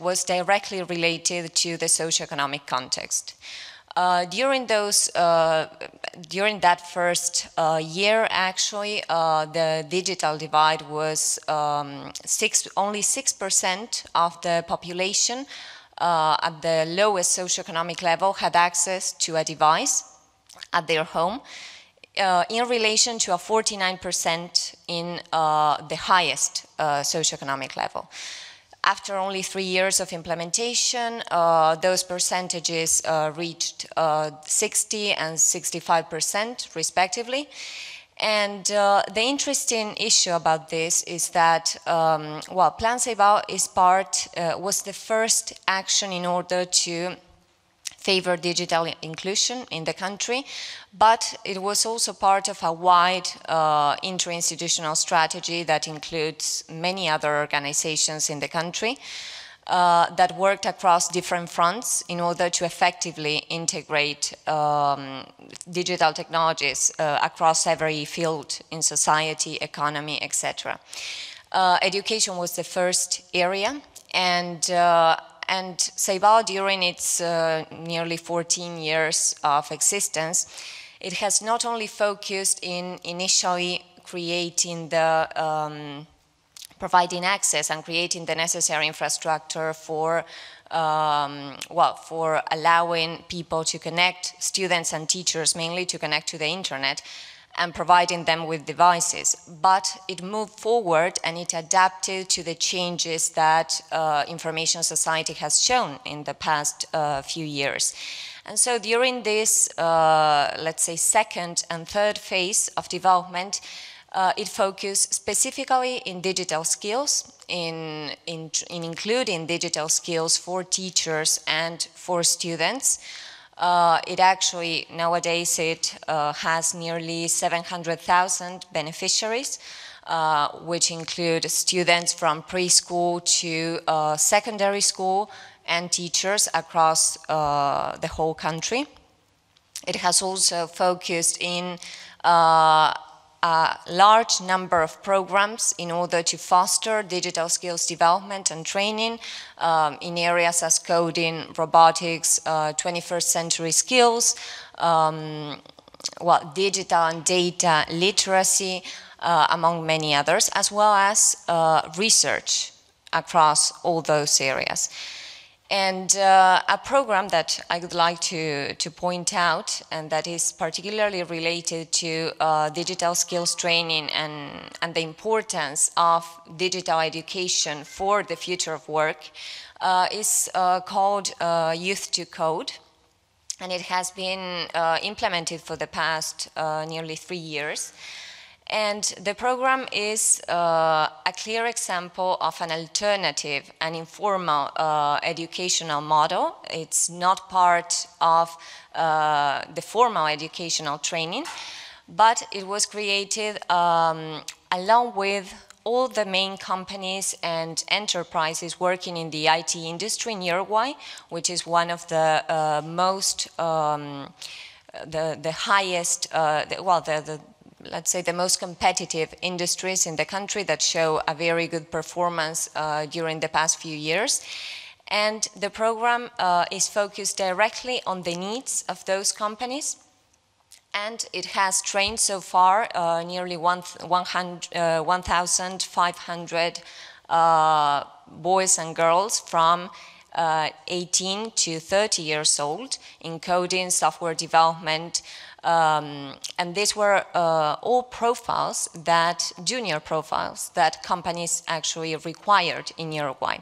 was directly related to the socioeconomic context. Uh, during those, uh, during that first uh, year, actually, uh, the digital divide was um, six, only six percent of the population uh, at the lowest socioeconomic level had access to a device at their home, uh, in relation to a 49% in the highest socioeconomic level after only three years of implementation, uh, those percentages uh, reached uh, 60 and 65% respectively. And uh, the interesting issue about this is that, um, well, Plan Ceibal is part, uh, was the first action in order to favor digital inclusion in the country, but it was also part of a wide uh, interinstitutional strategy that includes many other organizations in the country. Uh, that worked across different fronts in order to effectively integrate um, digital technologies uh, across every field in society, economy, etc. Uh, education was the first area, and uh, and Ceibal, during its uh, nearly 14 years of existence, it has not only focused in initially creating the um, providing access and creating the necessary infrastructure for um, well, for allowing people to connect, students and teachers mainly to connect to the internet, and providing them with devices. But it moved forward and it adapted to the changes that uh, information society has shown in the past uh, few years. And so during this, uh, let's say, second and third phase of development, uh, it focused specifically in digital skills, in, in, in including digital skills for teachers and for students. Uh, it actually, nowadays, it uh, has nearly 700,000 beneficiaries, uh, which include students from preschool to uh, secondary school and teachers across uh, the whole country. It has also focused in uh, a large number of programs in order to foster digital skills development and training um, in areas such as coding, robotics, uh, 21st century skills, um, well, digital and data literacy, uh, among many others, as well as uh, research across all those areas. And uh, a program that I would like to, to point out, and that is particularly related to uh, digital skills training and, and the importance of digital education for the future of work, uh, is uh, called uh, Youth to Code. And it has been uh, implemented for the past nearly three years. And the program is uh, a clear example of an alternative and informal uh, educational model. It's not part of uh, the formal educational training, but it was created um, along with all the main companies and enterprises working in the IT industry in Uruguay, which is one of the uh, most um, the, the highest, uh, the, well, the, the, let's say, the most competitive industries in the country that show a very good performance uh, during the past few years. And the program uh, is focused directly on the needs of those companies. And it has trained so far uh, nearly 1,500 uh, uh, boys and girls from uh, 18 to 30 years old in coding, software development, um, and these were uh, all profiles that, junior profiles, that companies actually required in Uruguay.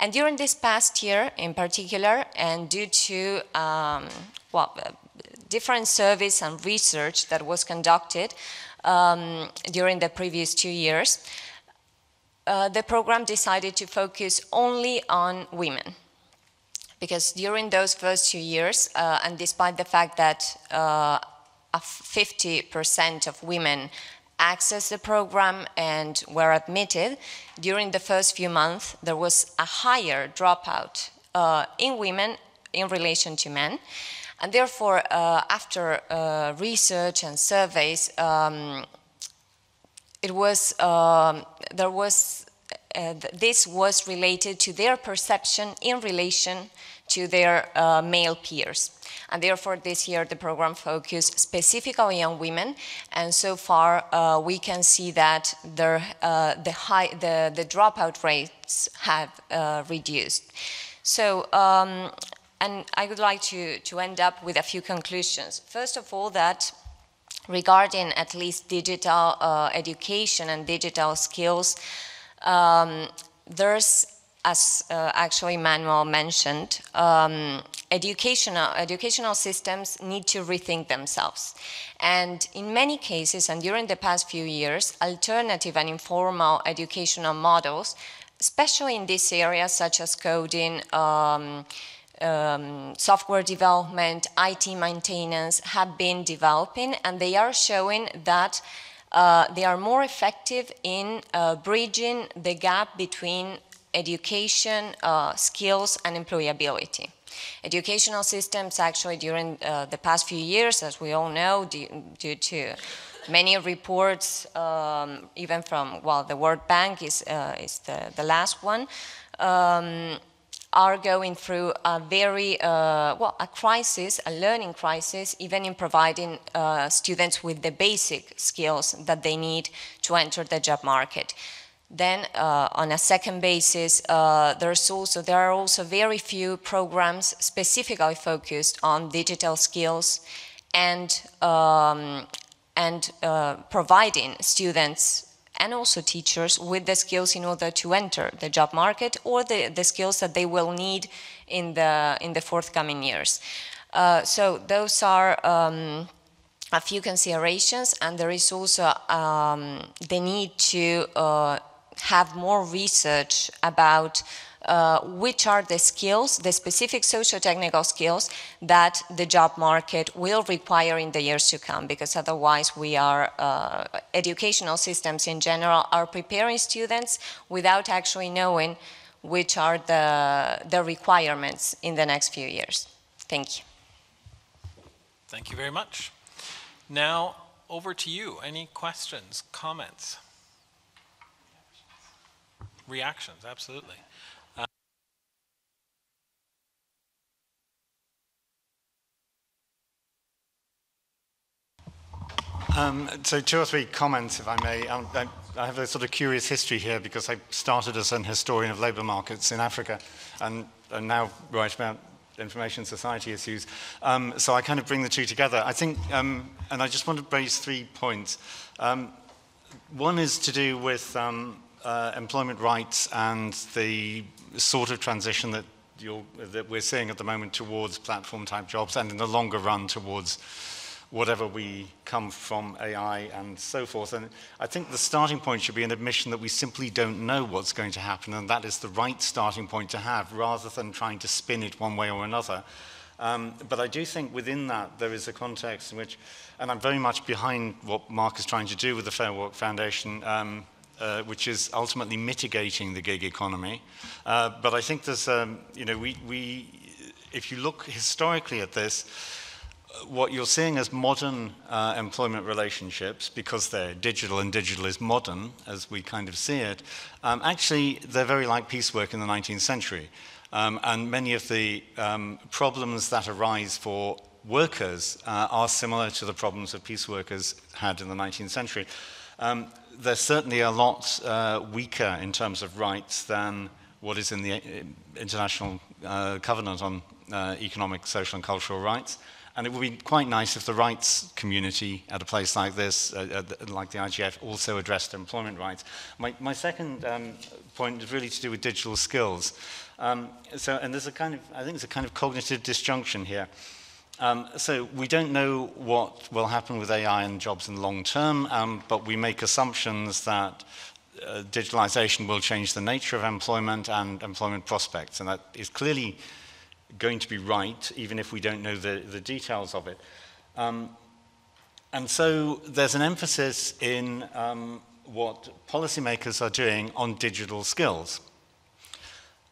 And during this past year in particular, and due to, um, well, uh, different service and research that was conducted um, during the previous two years, uh, the program decided to focus only on women because during those first two years, uh, and despite the fact that 50% uh, of women accessed the program and were admitted, during the first few months, there was a higher dropout uh, in women in relation to men. And therefore, uh, after research and surveys, um, it was, um, there was, this was related to their perception in relation to their uh, male peers. And therefore, this year the program focused specifically on women. And so far, uh, we can see that their, uh, the, high, the, the dropout rates have uh, reduced. So, um, and I would like to, to end up with a few conclusions. First of all, that regarding at least digital uh, education and digital skills, um, there's as uh, actually Manuel mentioned, um, educational, educational systems need to rethink themselves. And in many cases, and during the past few years, alternative and informal educational models, especially in this area such as coding, um, um, software development, IT maintenance, have been developing, and they are showing that uh, they are more effective in uh, bridging the gap between education, uh, skills, and employability. Educational systems actually during uh, the past few years, as we all know, due, due to many reports, um, even from, well, the World Bank is, uh, is the, the last one, um, are going through a very, uh, well, a crisis, a learning crisis, even in providing uh, students with the basic skills that they need to enter the job market. Then, uh, on a second basis, uh, there's also there are also very few programs specifically focused on digital skills and um, and uh, providing students and also teachers with the skills in order to enter the job market or the, the skills that they will need in the in the forthcoming years. Uh, so those are. Um, a few considerations, and there is also um, the need to uh, have more research about uh, which are the skills, the specific socio-technical skills that the job market will require in the years to come, because otherwise we are, uh, educational systems in general are preparing students without actually knowing which are the, the requirements in the next few years. Thank you. Thank you very much. Now, over to you. Any questions, comments? reactions, absolutely. Uh, um, so two or three comments, if I may. Um, I, I, have a sort of curious history here because I started as an historian of labour markets in Africa and, and now write about information society issues. Um, so I kind of bring the two together. I think, um, and I just want to raise three points. Um, one is to do with um, uh, employment rights and the sort of transition that, that we're seeing at the moment towards platform type jobs and in the longer run towards whatever we come from AI and so forth. And I think the starting point should be an admission that we simply don't know what's going to happen, and that is the right starting point to have, rather than trying to spin it one way or another. Um, but I do think within that there is a context in which, and I'm very much behind what Mark is trying to do with the Fair Work Foundation, um, uh, which is ultimately mitigating the gig economy. Uh, but I think there's, um, you know, we, we, if you look historically at this, what you're seeing as modern uh, employment relationships, because they're digital and digital is modern, as we kind of see it, um, actually they're very like piecework in the 19th century. Um, and many of the um, problems that arise for workers uh, are similar to the problems that piece workers had in the 19th century. Um, they're certainly a lot uh, weaker in terms of rights than what is in the uh, International uh, Covenant on uh, Economic, Social and Cultural Rights. And it would be quite nice if the rights community at a place like this, uh, uh, like the IGF, also addressed employment rights. My, my second um, point is really to do with digital skills. Um, so, and there's a kind of, I think there's a kind of cognitive disjunction here. Um, so we don't know what will happen with AI and jobs in the long term, um, but we make assumptions that uh, digitalization will change the nature of employment and employment prospects, and that is clearly going to be right, even if we don't know the, the details of it. Um, And so there's an emphasis in um, what policymakers are doing on digital skills.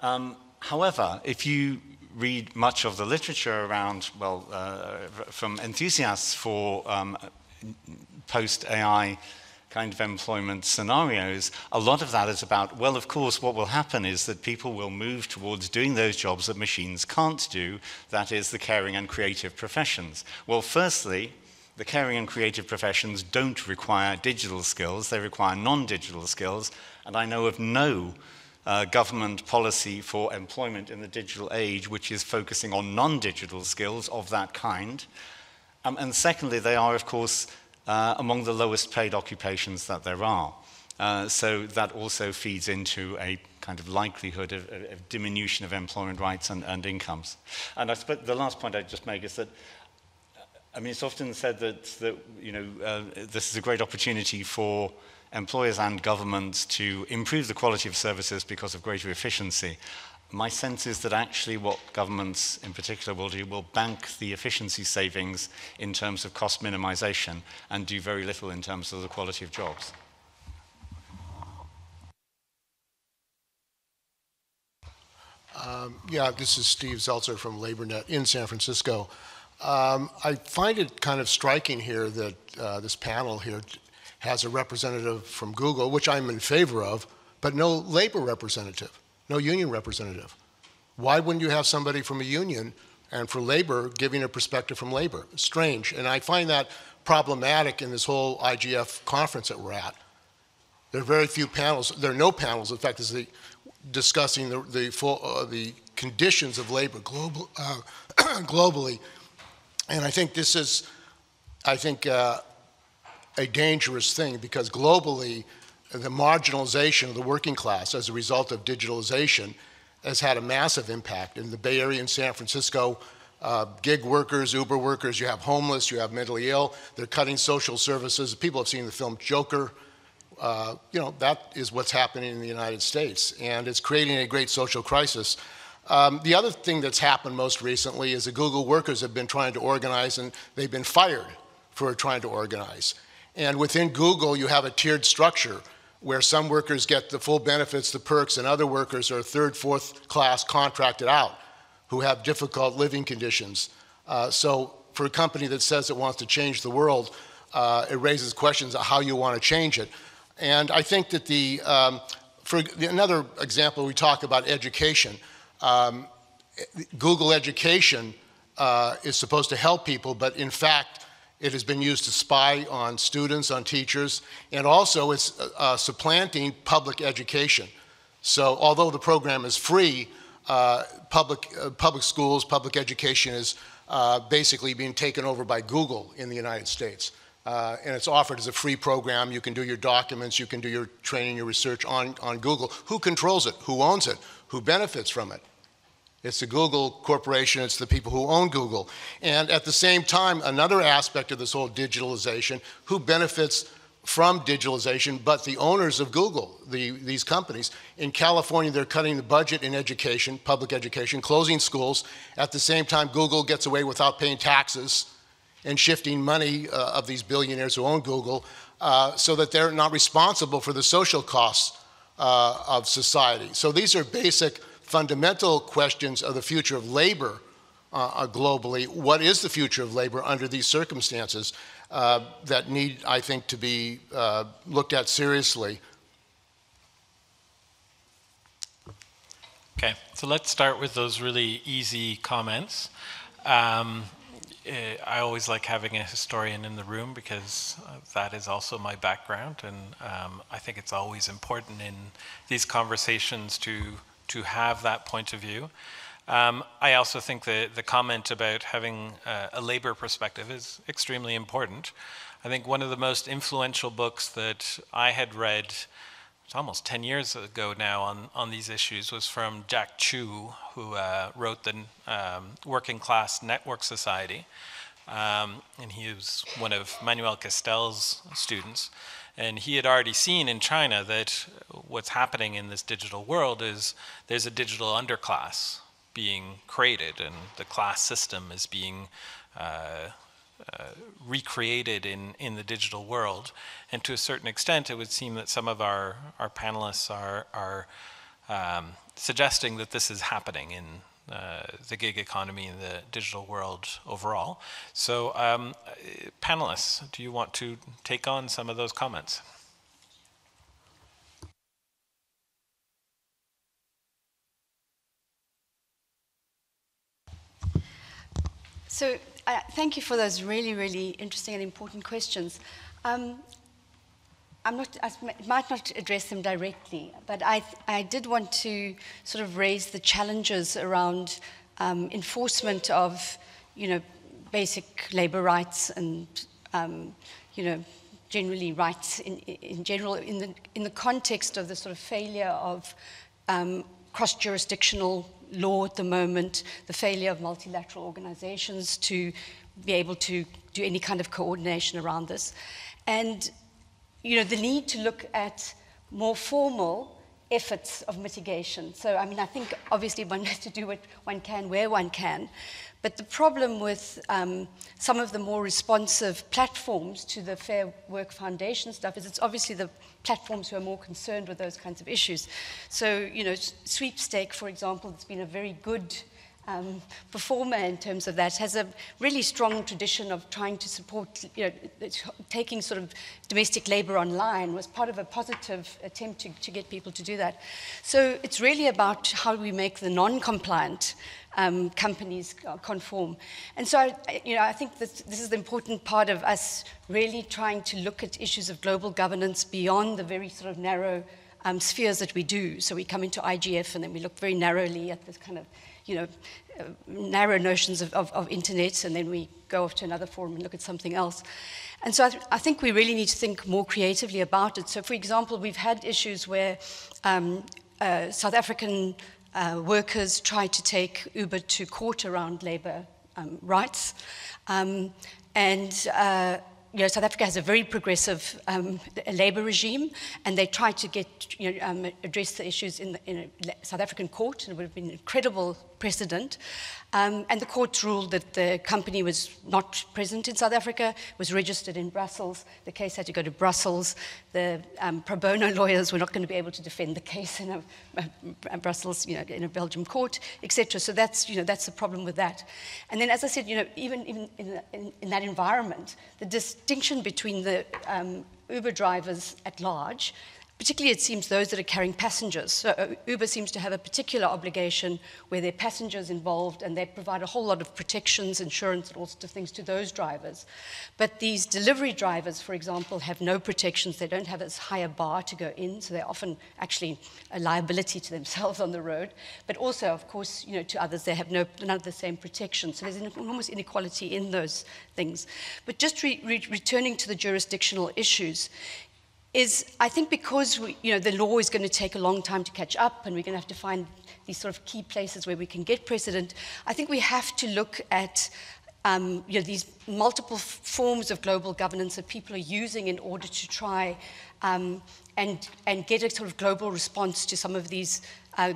Um, however, if you read much of the literature around, well, uh, from enthusiasts for um, post AI kind of employment scenarios, a lot of that is about, well, of course, what will happen is that people will move towards doing those jobs that machines can't do, that is, the caring and creative professions. Well, firstly, the caring and creative professions don't require digital skills, they require non digital skills, and I know of no uh, government policy for employment in the digital age which is focusing on non digital skills of that kind. Um, and secondly, they are, of course, uh, among the lowest paid occupations that there are. Uh, so that also feeds into a kind of likelihood of, of diminution of employment rights and, and incomes. And I suppose the last point I'd just make is that I mean, it's often said that, that you know, uh, this is a great opportunity for employers and governments to improve the quality of services because of greater efficiency. My sense is that actually what governments in particular will do will bank the efficiency savings in terms of cost minimization and do very little in terms of the quality of jobs. Um, yeah, this is Steve Zeltzer from LaborNet in San Francisco. Um, I find it kind of striking here that uh, this panel here has a representative from Google, which I'm in favor of, but no labor representative, no union representative. Why wouldn't you have somebody from a union and for labor giving a perspective from labor? Strange. And I find that problematic in this whole IGF conference that we're at. There are very few panels. There are no panels. In fact, this is discussing the, the, full, uh, the conditions of labor global, uh, globally and I think this is, I think, uh, a dangerous thing because globally, the marginalization of the working class as a result of digitalization has had a massive impact. In the Bay Area and San Francisco, uh, gig workers, Uber workers, you have homeless, you have mentally ill, they're cutting social services. People have seen the film Joker. Uh, you know, that is what's happening in the United States, and it's creating a great social crisis. Um, the other thing that's happened most recently is the Google workers have been trying to organize and they've been fired for trying to organize. And within Google, you have a tiered structure where some workers get the full benefits, the perks, and other workers are third, fourth class contracted out who have difficult living conditions. Uh, so, for a company that says it wants to change the world, uh, it raises questions of how you want to change it. And I think that the, um, for another example, we talk about education. Um, Google Education uh, is supposed to help people, but in fact, it has been used to spy on students, on teachers, and also it's uh, uh, supplanting public education. So, although the program is free, uh, public, uh, public schools, public education is uh, basically being taken over by Google in the United States. Uh, and it's offered as a free program. You can do your documents, you can do your training, your research on, on Google. Who controls it? Who owns it? Who benefits from it? It's the Google Corporation, it's the people who own Google. And at the same time, another aspect of this whole digitalization, who benefits from digitalization, but the owners of Google, the, these companies. In California, they're cutting the budget in education, public education, closing schools. At the same time, Google gets away without paying taxes and shifting money uh, of these billionaires who own Google uh, so that they're not responsible for the social costs uh, of society. So these are basic fundamental questions of the future of labor uh, uh, globally. What is the future of labor under these circumstances uh, that need, I think, to be uh, looked at seriously? Okay, so let's start with those really easy comments. Um, eh, I always like having a historian in the room because uh, that is also my background, and um, I think it's always important in these conversations to to have that point of view. Um, I also think the, the comment about having uh, a labor perspective is extremely important. I think one of the most influential books that I had read, it's almost 10 years ago now, on, on these issues was from Jack Qiu, who uh, wrote the um, Working Class Network Society. Um, and he was one of Manuel Castells' students. And he had already seen in China that what's happening in this digital world is there's a digital underclass being created, and the class system is being uh, uh, recreated in, in the digital world. And to a certain extent, it would seem that some of our, our panelists are, are um, suggesting that this is happening in uh, the gig economy and the digital world overall. So, um, panelists, do you want to take on some of those comments? So uh, thank you for those really, really interesting and important questions. Um, not, I might not address them directly, but I, I did want to sort of raise the challenges around um, enforcement of, you know, basic labor rights and, um, you know, generally rights in, in general in the, in the context of the sort of failure of um, cross-jurisdictional law at the moment, the failure of multilateral organizations to be able to do any kind of coordination around this. And, you know, the need to look at more formal efforts of mitigation. So, I mean, I think obviously one has to do what one can where one can. But the problem with um, some of the more responsive platforms to the Fair Work Foundation stuff is it's obviously the platforms who are more concerned with those kinds of issues. So, you know, SweepSouth, for example, has been a very good um, performer in terms of that, has a really strong tradition of trying to support, you know, taking sort of domestic labor online was part of a positive attempt to, to get people to do that. So it's really about how we make the non-compliant um, companies conform. And so, I, you know, I think this, this is the important part of us really trying to look at issues of global governance beyond the very sort of narrow um, spheres that we do. So we come into IGF and then we look very narrowly at this kind of, you know, uh, narrow notions of, of, of, internet, and then we go off to another forum and look at something else. And so I, th I think we really need to think more creatively about it. So, for example, we've had issues where um, uh, South African uh, workers tried to take Uber to court around labor um, rights. Um, and uh, you know, South Africa has a very progressive um, labor regime, and they tried to get, you know, um, address the issues in, the, in a South African court, and it would have been an incredible precedent. Um, and the court ruled that the company was not present in South Africa, was registered in Brussels. The case had to go to Brussels. The um, pro bono lawyers were not going to be able to defend the case in a, a, a Brussels, you know, in a Belgium court, etc. So that's, you know, that's the problem with that. And then, as I said, you know, even, even in, in, in that environment, the distinction between the um, Uber drivers at large Particularly, it seems those that are carrying passengers. So uh, Uber seems to have a particular obligation where there are passengers involved and they provide a whole lot of protections, insurance, and all sorts of things to those drivers. But these delivery drivers, for example, have no protections. They don't have as high a bar to go in, so they're often actually a liability to themselves on the road. But also, of course, you know, to others, they have no, none of the same protections. So there's an enormous inequality in those things. But just re re returning to the jurisdictional issues, is I think because we, you know, the law is going to take a long time to catch up and we're going to have to find these sort of key places where we can get precedent, I think we have to look at um, you know, these multiple forms of global governance that people are using in order to try um, and, and get a sort of global response to some of these uh,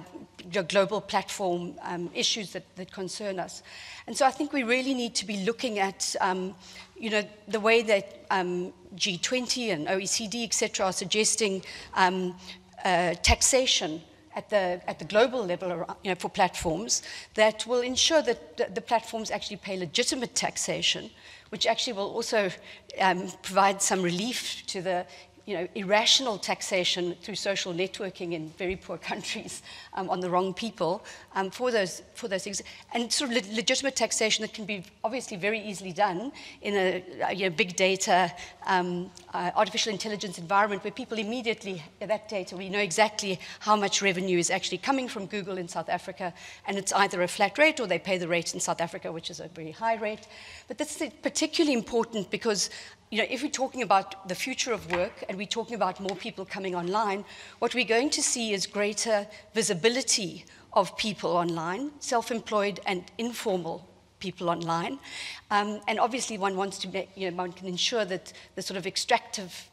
global platform um, issues that, that concern us. And so I think we really need to be looking at, um, you know, the way that um, G20 and OECD, et cetera, are suggesting um, uh, taxation at the, at the global level you know, for platforms that will ensure that the platforms actually pay legitimate taxation, which actually will also um, provide some relief to the you know, irrational taxation through social networking in very poor countries um, on the wrong people um, for, those, for those things. And sort of le legitimate taxation that can be obviously very easily done in a, you know, big data, um, uh, artificial intelligence environment where people immediately, that data, we know exactly how much revenue is actually coming from Google in South Africa. And it's either a flat rate or they pay the rate in South Africa, which is a very high rate. But that's particularly important because you know, if we're talking about the future of work and we're talking about more people coming online, what we're going to see is greater visibility of people online, self-employed and informal people online. Um, and obviously one wants to, you know, one can ensure that the sort of extractive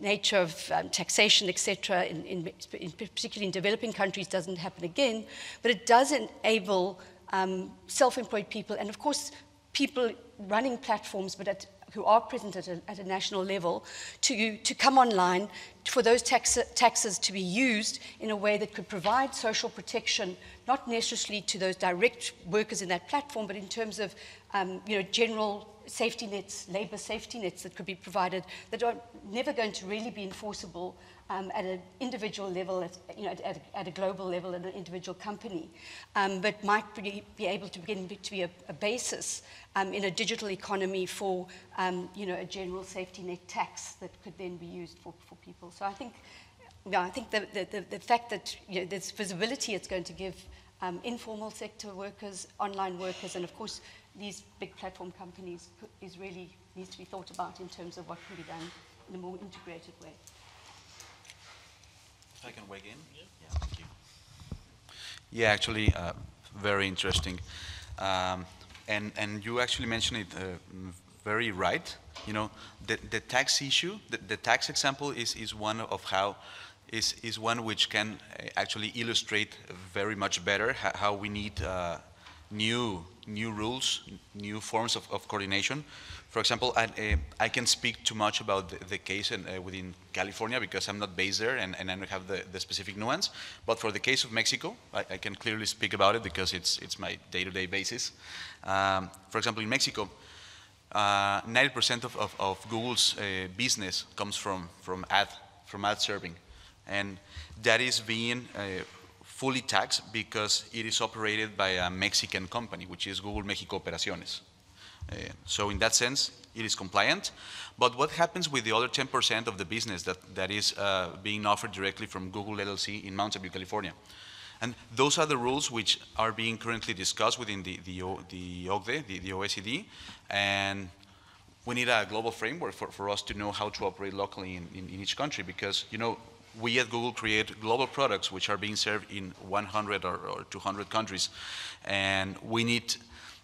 nature of um, taxation, etc., in, in, in, particularly in developing countries, doesn't happen again. But it does enable um, self-employed people and, of course, people running platforms, but at, who are present at a, at a national level, to, to come online for those tax, taxes to be used in a way that could provide social protection, not necessarily to those direct workers in that platform, but in terms of um, you know, general safety nets, labor safety nets that could be provided that are never going to really be enforceable um, at an individual level, at, you know, at, at, a, at, a, global level, in an individual company, um, but might be, be, able to begin to be a, a basis um, in a digital economy for, um, you know, a general safety net tax that could then be used for, for people. So I think, yeah, I think the, the, the fact that you know, there's visibility it's going to give um, informal sector workers, online workers, and of course these big platform companies is really needs to be thought about in terms of what can be done in a more integrated way. I can weigh in. Yeah, yeah thank you. Yeah, actually, uh, very interesting. Um, and, and you actually mentioned it uh, very right. You know, the, the tax issue, the, the tax example is, is one of how is, is one which can uh, actually illustrate very much better how we need uh, new, new rules, new forms of, of coordination. For example, I, uh, I can speak too much about the, the case in, uh, within California because I'm not based there and, and I don't have the, the specific nuance. But for the case of Mexico, I, I can clearly speak about it because it's, it's my day-to-day -day basis. Um, for example, in Mexico, 90% uh, of, of, of, Google's uh, business comes from, from, ad, from ad serving. And that is being fully taxed because it is operated by a Mexican company, which is Google Mexico Operaciones. Uh, so in that sense, it is compliant. But what happens with the other 10% of the business that, that is uh, being offered directly from Google LLC in Mountain View, California? And those are the rules which are being currently discussed within the, the, the the, the OECD, and we need a global framework for, for us to know how to operate locally in, in, in each country because, you know, we at Google create global products which are being served in 100 or, or 200 countries. And we need,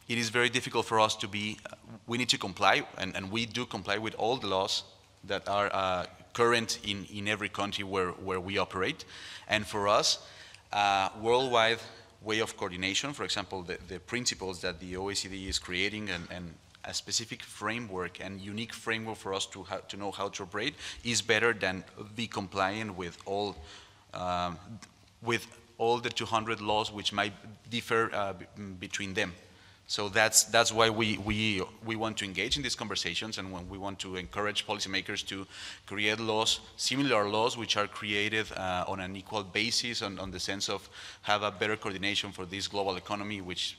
it is very difficult for us to be, we need to comply, and, and we do comply with all the laws that are uh, current in, in every country where, where we operate. And for us, uh, worldwide way of coordination, for example, the, the principles that the OECD is creating and, and a specific framework and unique framework for us to, to know how to operate is better than be compliant with all, um, with all the 200 laws which might differ uh, between them. So that's, that's why we, we, we want to engage in these conversations and when we want to encourage policymakers to create laws, similar laws which are created uh, on an equal basis on, on the sense of have a better coordination for this global economy which,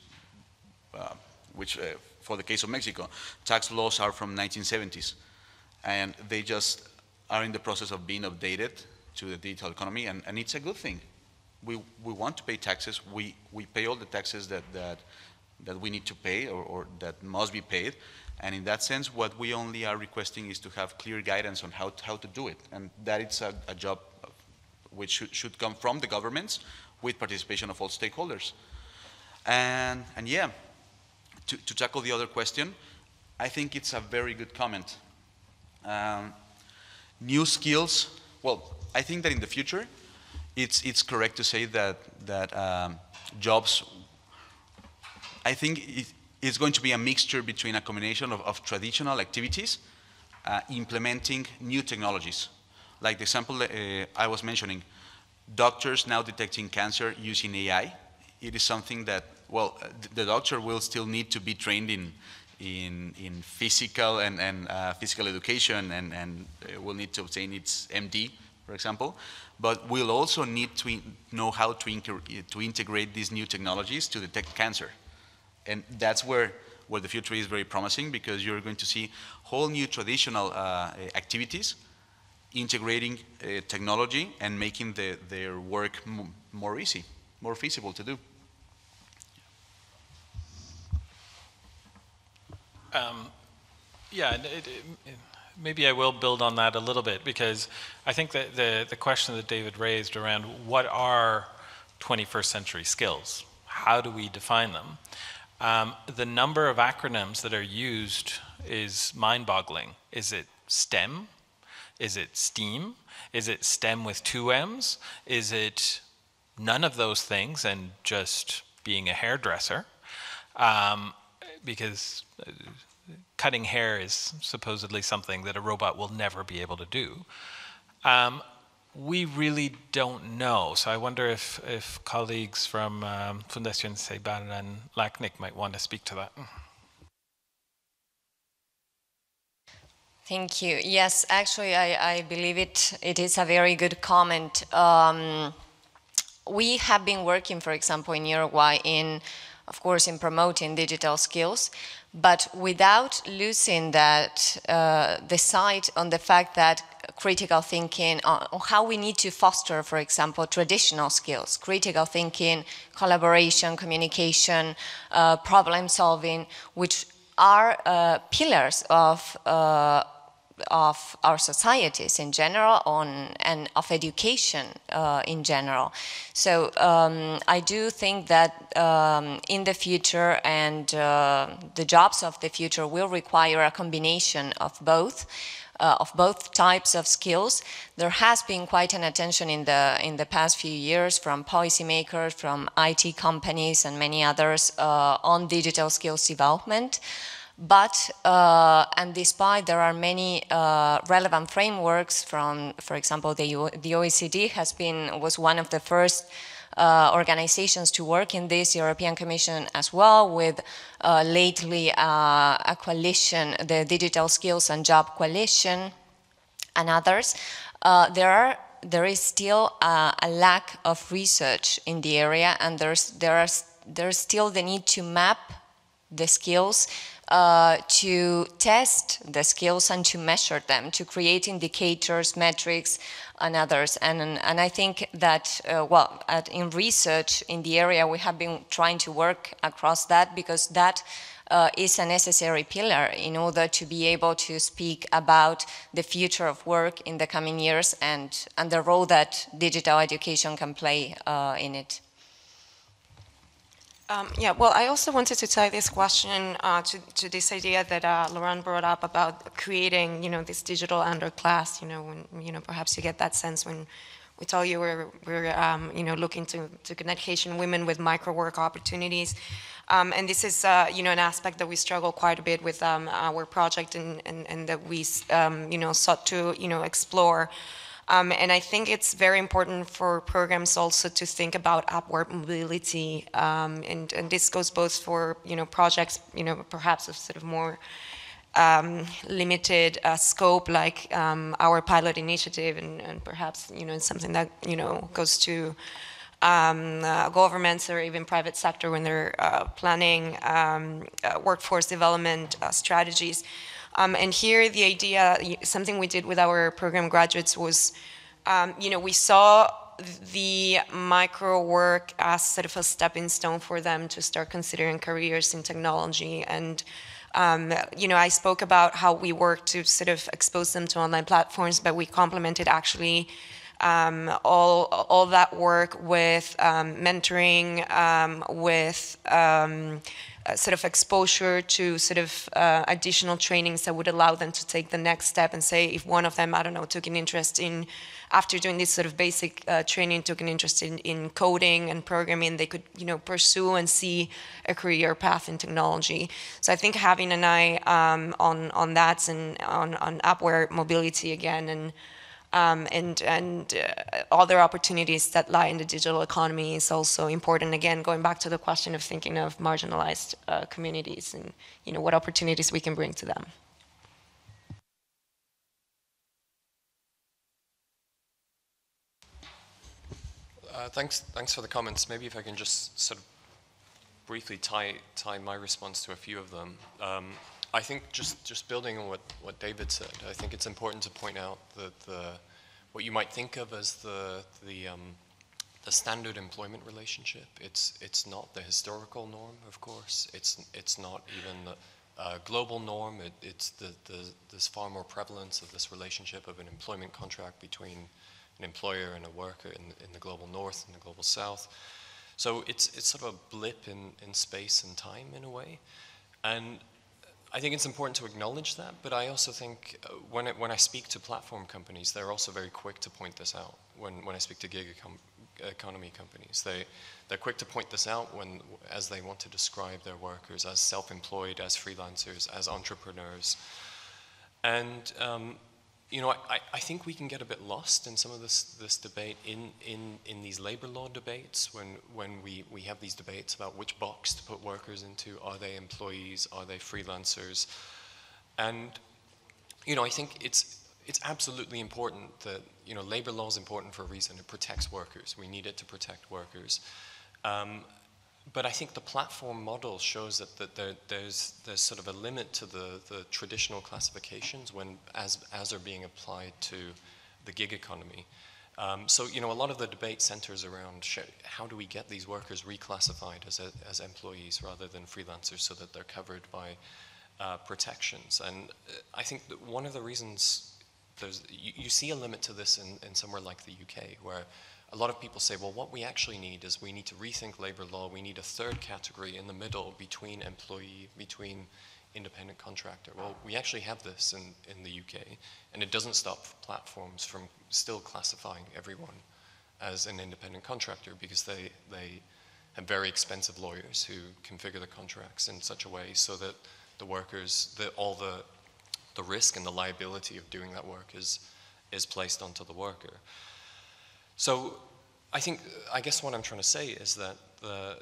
uh, which uh, for the case of Mexico, tax laws are from 1970s, and they just are in the process of being updated to the digital economy, and, and it's a good thing. We, we want to pay taxes. We, we pay all the taxes that, that, that we need to pay or, or that must be paid. And in that sense, what we only are requesting is to have clear guidance on how to, how to do it. And that it's a, a job which should, should come from the governments with participation of all stakeholders. And, and yeah, to, to, tackle the other question, I think it's a very good comment. Um, new skills, well, I think that in the future, it's, it's correct to say that, that um, jobs, I think it, it's going to be a mixture between a combination of, of traditional activities uh, implementing new technologies. Like the example uh, I was mentioning, doctors now detecting cancer using AI. It is something that well, the doctor will still need to be trained in, in, in physical and, and uh, physical education and, and will need to obtain its MD, for example. But we'll also need to know how to, to integrate these new technologies to detect cancer. And that's where, where the future is very promising because you're going to see whole new traditional uh, activities integrating uh, technology and making the, their work more easy, more feasible to do. Um, yeah, it, it, maybe I will build on that a little bit because I think that the, the question that David raised around what are 21st century skills? How do we define them? Um, the number of acronyms that are used is mind boggling. Is it STEM? Is it STEAM? Is it STEM with two M's? Is it none of those things and just being a hairdresser? Um, because uh, cutting hair is supposedly something that a robot will never be able to do. Um, we really don't know. So I wonder if, if colleagues from um, Fundación Ceibal and LACNIC might want to speak to that. Thank you. Yes, actually, I, I believe it, it is a very good comment. Um, we have been working, for example, in Uruguay in, of course, in promoting digital skills, but without losing that, uh, the sight on the fact that critical thinking, on, how we need to foster, for example, traditional skills, critical thinking, collaboration, communication, uh, problem solving, which are uh, pillars of uh, of our societies in general on, and of education uh, in general. So um, I do think that um, in the future and uh, the jobs of the future will require a combination of both. Uh, of both types of skills, there has been quite an attention in the in the past few years from policymakers, from IT companies, and many others uh, on digital skills development. But, uh, and despite there are many uh, relevant frameworks from, for example, the, the OECD has been, was one of the first uh, organizations to work in this, European Commission as well, with uh, lately uh, a coalition, the Digital Skills and Job Coalition and others. Uh, there are there is still a lack of research in the area and there's, there are, there's still the need to map the skills uh, to test the skills and to measure them, to create indicators, metrics, and others. And, and I think that, uh, well, at, in research in the area, we have been trying to work across that because that uh, is a necessary pillar in order to be able to speak about the future of work in the coming years and, and the role that digital education can play uh, in it. Um, yeah, well, I also wanted to tie this question uh, to, to, this idea that uh, Laurent brought up about creating, you know, this digital underclass. You know, when you know, perhaps you get that sense when we tell you we're, we're um, you know, looking to, to connect Haitian women with micro work opportunities. Um, and this is, uh, you know, an aspect that we struggle quite a bit with um, our project and, and, and that we, um, you know, sought to, you know, explore. Um, and I think it's very important for programs also to think about upward mobility. Um, and, and, this goes both for, you know, projects, you know, perhaps of sort of more um, limited uh, scope like um, our pilot initiative and, and, perhaps, you know, something that, you know, goes to um, uh, governments or even private sector when they're uh, planning um, uh, workforce development uh, strategies. Um, and here the idea, something we did with our program graduates was, um, you know, we saw the micro work as sort of a stepping stone for them to start considering careers in technology. And, um, you know, I spoke about how we work to sort of expose them to online platforms, but we complemented actually um, all, all that work with um, mentoring, um, with um, uh, sort of exposure to sort of uh, additional trainings that would allow them to take the next step and say if one of them, I don't know, took an interest in, after doing this sort of basic uh, training, took an interest in, in coding and programming, they could, you know, pursue and see a career path in technology. So I think having an eye um, on, on that and on, on upward mobility again and um, and, and uh, other opportunities that lie in the digital economy is also important. Again, going back to the question of thinking of marginalized uh, communities and you know what opportunities we can bring to them. Uh, thanks, thanks for the comments. Maybe if I can just sort of briefly tie, tie my response to a few of them. Um, I think just, just building on what, what David said, I think it's important to point out that the, what you might think of as the, the, um, the standard employment relationship, it's, it's not the historical norm, of course. It's, it's not even the uh, global norm. It, it's the, the, there's far more prevalence of this relationship of an employment contract between an employer and a worker in, in the global north and the global south. So it's, it's sort of a blip in, in space and time in a way. And I think it's important to acknowledge that, but I also think uh, when, it, when I speak to platform companies, they're also very quick to point this out. When, when I speak to gig, econ economy companies. They, they're quick to point this out when, as they want to describe their workers as self-employed, as freelancers, as entrepreneurs. And um, you know, I, I think we can get a bit lost in some of this, this debate in, in, in these labor law debates when, when we, we have these debates about which box to put workers into. Are they employees? Are they freelancers? And, you know, I think it's, it's absolutely important that, you know, labor law is important for a reason. It protects workers. We need it to protect workers. Um, but I think the platform model shows that, that there, there's, there's sort of a limit to the, the traditional classifications when, as, as are being applied to the gig economy. Um, so, you know, a lot of the debate centers around how do we get these workers reclassified as, a, as employees rather than freelancers so that they're covered by uh, protections. And uh, I think that one of the reasons there's, you, you see a limit to this in, in somewhere like the UK where a lot of people say, well, what we actually need is we need to rethink labor law. We need a third category in the middle between employee, between independent contractor. Well, we actually have this in, in the UK, and it doesn't stop platforms from still classifying everyone as an independent contractor because they, they have very expensive lawyers who configure the contracts in such a way so that the workers, that all the, the risk and the liability of doing that work is, is placed onto the worker. So I think, I guess what I'm trying to say is that the,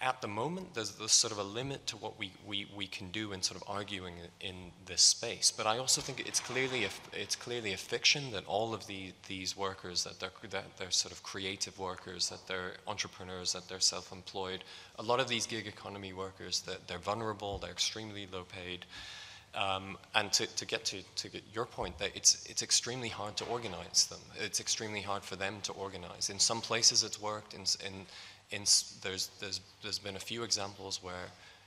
at the moment, there's, sort of a limit to what we, we, we can do in sort of arguing in this space. But I also think it's clearly a, it's clearly a fiction that all of the, these workers, that they're, that they're sort of creative workers, that they're entrepreneurs, that they're self-employed. A lot of these gig economy workers, that they're vulnerable, they're extremely low paid. Um, and to, to, get to, to get your point, that it's, it's extremely hard to organize them. It's extremely hard for them to organize. In some places it's worked, in, in, in, there's, there's, there's been a few examples where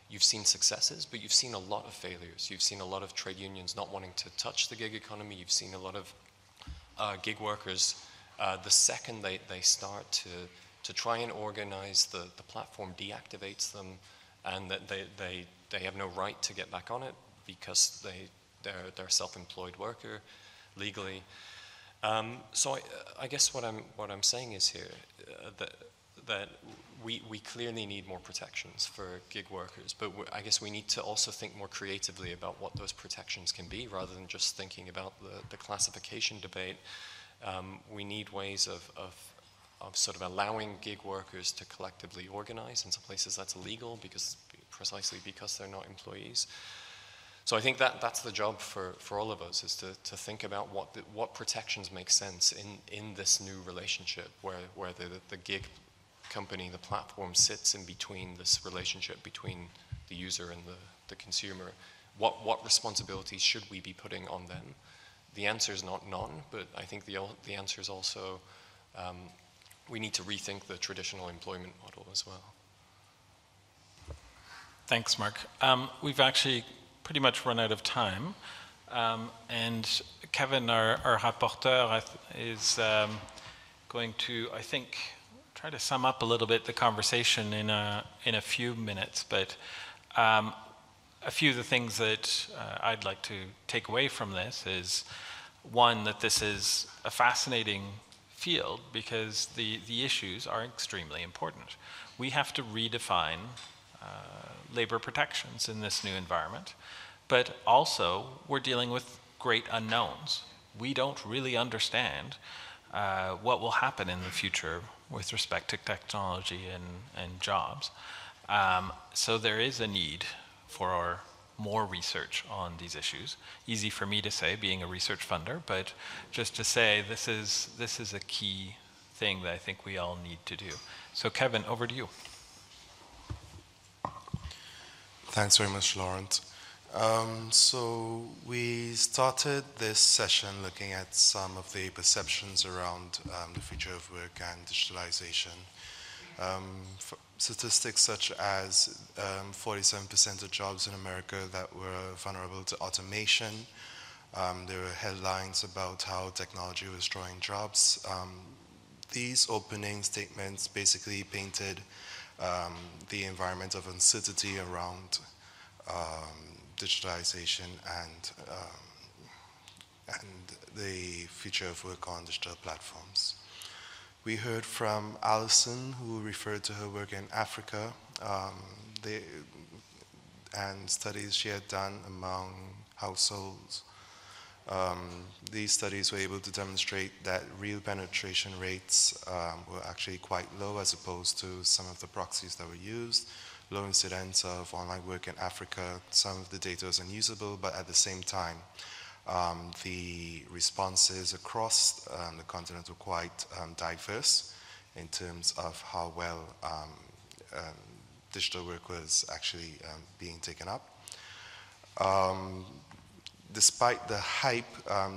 you've seen successes, but you've seen a lot of failures. You've seen a lot of trade unions not wanting to touch the gig economy. You've seen a lot of uh, gig workers, uh, the second they, they start to, to try and organize, the, the platform deactivates them and that they, they, they have no right to get back on it because they, they're, they're self-employed worker legally. Um, so I, I, guess what I'm, what I'm saying is here uh, that, that we, we clearly need more protections for gig workers, but I guess we need to also think more creatively about what those protections can be rather than just thinking about the, the classification debate. Um, we need ways of, of, of sort of allowing gig workers to collectively organize. In some places that's illegal because precisely because they're not employees. So I think that that's the job for, for all of us is to, to think about what, the, what protections make sense in, in this new relationship where, where the, the gig company, the platform sits in between this relationship between the user and the, the consumer. What, what responsibilities should we be putting on them? The answer is not none, but I think the, the answer is also um, we need to rethink the traditional employment model as well. Thanks, Mark. Um, we've actually pretty much run out of time. Um, and Kevin, our, our rapporteur, is um, going to, I think, try to sum up a little bit the conversation in a, in a few minutes. But um, a few of the things that uh, I'd like to take away from this is one, that this is a fascinating field because the, the issues are extremely important. We have to redefine uh, labor protections in this new environment, but also we're dealing with great unknowns. We don't really understand uh, what will happen in the future with respect to technology and, and jobs. Um, so there is a need for more research on these issues. Easy for me to say, being a research funder, but just to say this is, this is a key thing that I think we all need to do. So Kevin, over to you. Thanks very much, Laurent. Um, so we started this session looking at some of the perceptions around um, the future of work and digitalization. Um, statistics such as 47% um, of jobs in America that were vulnerable to automation. Um, there were headlines about how technology was destroying jobs. Um, these opening statements basically painted the environment of uncertainty around um, digitalization and, um, and the future of work on digital platforms. We heard from Alison, who referred to her work in Africa um, they, and studies she had done among households. Um, these studies were able to demonstrate that real penetration rates um, were actually quite low as opposed to some of the proxies that were used. Low incidence of online work in Africa, some of the data was unusable, but at the same time, um, the responses across um, the continent were quite um, diverse in terms of how well um, um, digital work was actually um, being taken up. despite the hype,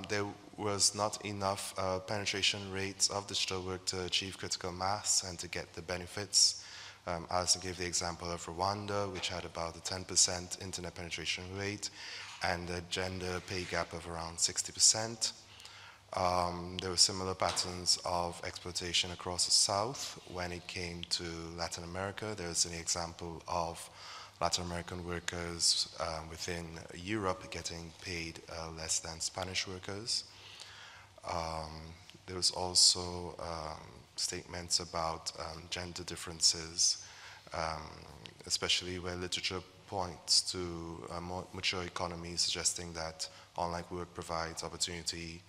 there was not enough uh, penetration rates of digital work to achieve critical mass and to get the benefits. Um, Alison gave the example of Rwanda, which had about a 10% internet penetration rate, and a gender pay gap of around 60%. Um, there were similar patterns of exploitation across the South when it came to Latin America. there was an example of Latin American workers uh, within Europe getting paid uh, less than Spanish workers. Um, there was also um, statements about um, gender differences, um, especially where literature points to a more mature economy, suggesting that online work provides opportunity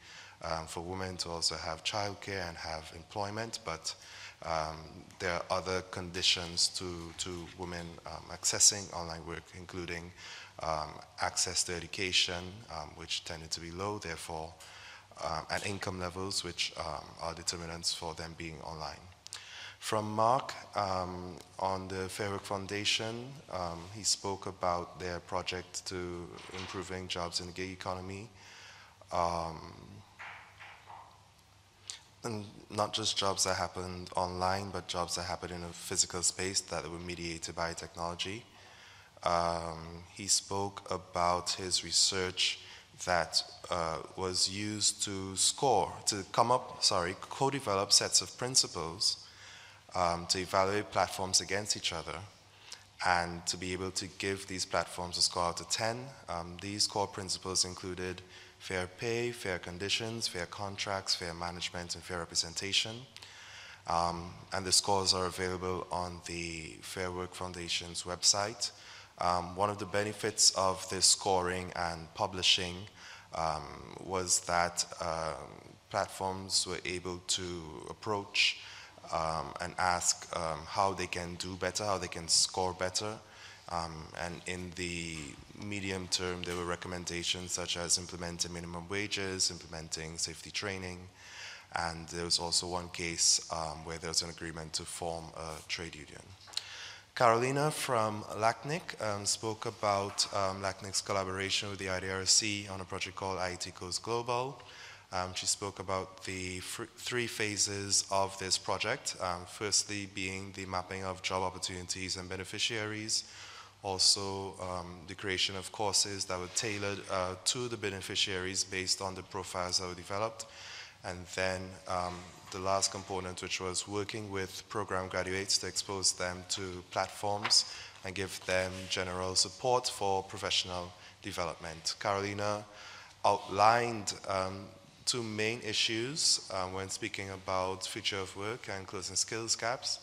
um, for women to also have childcare and have employment, but um, there are other conditions to, to women um, accessing online work, including um, access to education, which tended to be low, therefore, and income levels, which are determinants for them being online. From Mark um, on the Fairwork Foundation, um, he spoke about their project to improving jobs in the gig economy. Um, and not just jobs that happened online, but jobs that happened in a physical space that were mediated by technology. Um, he spoke about his research that uh, was used to score, to come up, sorry, co-develop sets of principles um, to evaluate platforms against each other and to be able to give these platforms a score out of 10. Um, these core principles included fair pay, fair conditions, fair contracts, fair management, and fair representation. Um, and the scores are available on the Fair Work Foundation's website. Um, one of the benefits of this scoring and publishing um, was that um, platforms were able to approach um, and ask um, how they can do better, how they can score better. Um, and in the medium term, there were recommendations such as implementing minimum wages, implementing safety training, and there was also one case where there was an agreement to form a trade union. Carolina from LACNIC um, spoke about um, LACNIC's collaboration with the IDRC on a project called IET Coast Global. Um, she spoke about the three phases of this project. Um, firstly, being the mapping of job opportunities and beneficiaries, also um, the creation of courses that were tailored uh, to the beneficiaries based on the profiles that were developed, and then um, the last component, which was working with program graduates to expose them to platforms and give them general support for professional development. Carolina outlined um, two main issues um, when speaking about future of work and closing skills gaps.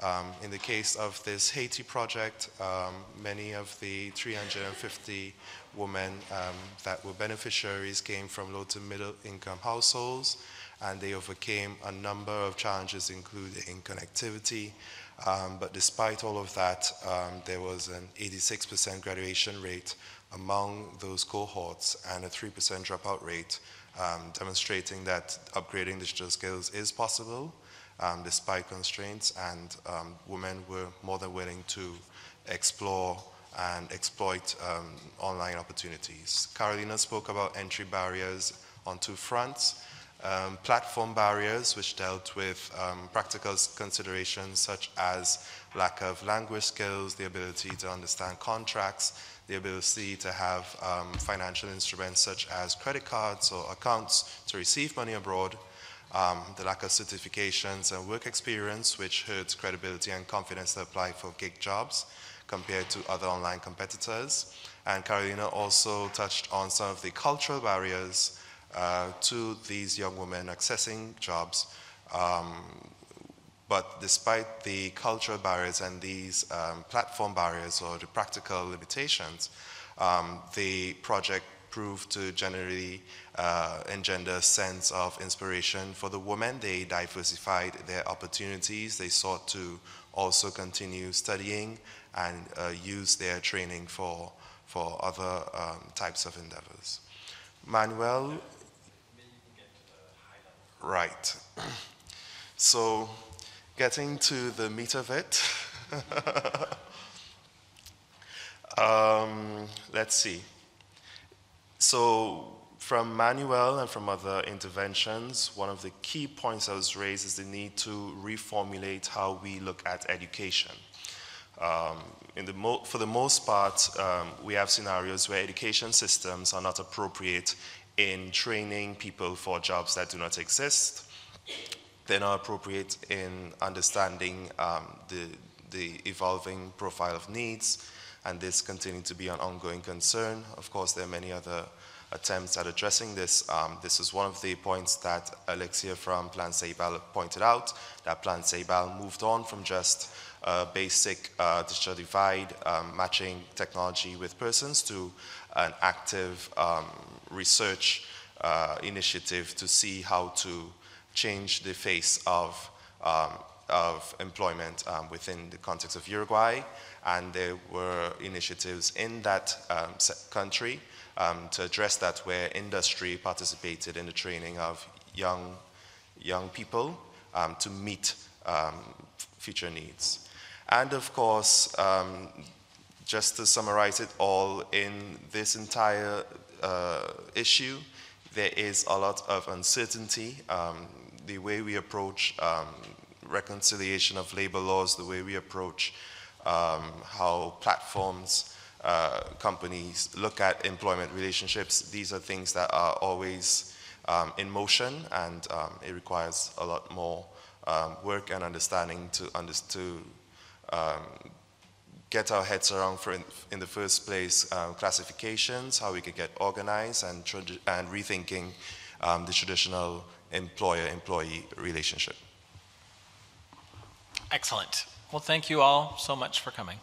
Um, in the case of this Haiti project, um, many of the 350 women um, that were beneficiaries came from low to middle income households, and they overcame a number of challenges, including connectivity. Um, but despite all of that, um, there was an 86% graduation rate among those cohorts and a 3% dropout rate um, demonstrating that upgrading digital skills is possible um, despite constraints, and um, women were more than willing to explore and exploit um, online opportunities. Carolina spoke about entry barriers on two fronts. Um, platform barriers, which dealt with um, practical considerations such as lack of language skills, the ability to understand contracts, the ability to have um, financial instruments such as credit cards or accounts to receive money abroad, um, the lack of certifications and work experience, which hurts credibility and confidence to apply for gig jobs compared to other online competitors. And Carolina also touched on some of the cultural barriers uh, to these young women accessing jobs, Um, but despite the cultural barriers and these um, platform barriers or the practical limitations, um, the project proved to generally uh, engender a sense of inspiration for the women. They diversified their opportunities. They sought to also continue studying and uh, use their training for, for other um, types of endeavors. Manuel? Right. So, getting to the meat of it. um, let's see. So, from Manuel and from other interventions, one of the key points that was raised is the need to reformulate how we look at education. Um, the for the most part, um, we have scenarios where education systems are not appropriate in training people for jobs that do not exist. They're not appropriate in understanding um, the, the evolving profile of needs, and this continues to be an ongoing concern. Of course, there are many other attempts at addressing this. Um, this is one of the points that Alexia from Plan Ceibal pointed out, that Plan Ceibal moved on from just uh, basic uh, digital divide um, matching technology with persons to an active um, research uh, initiative to see how to change the face of, um, of employment um, within the context of Uruguay. And there were initiatives in that um, country um, to address that where industry participated in the training of young, young people um, to meet future needs. And of course, just to summarize it all, in this entire uh, issue, there is a lot of uncertainty. Um, the way we approach um, reconciliation of labor laws, the way we approach um, how platforms, uh, companies look at employment relationships, these are things that are always um, in motion and um, it requires a lot more um, work and understanding to, under to get our heads around, for in, in the first place, um, classifications, how we could get organized, and, and rethinking um, the traditional employer-employee relationship. Excellent. Well, thank you all so much for coming.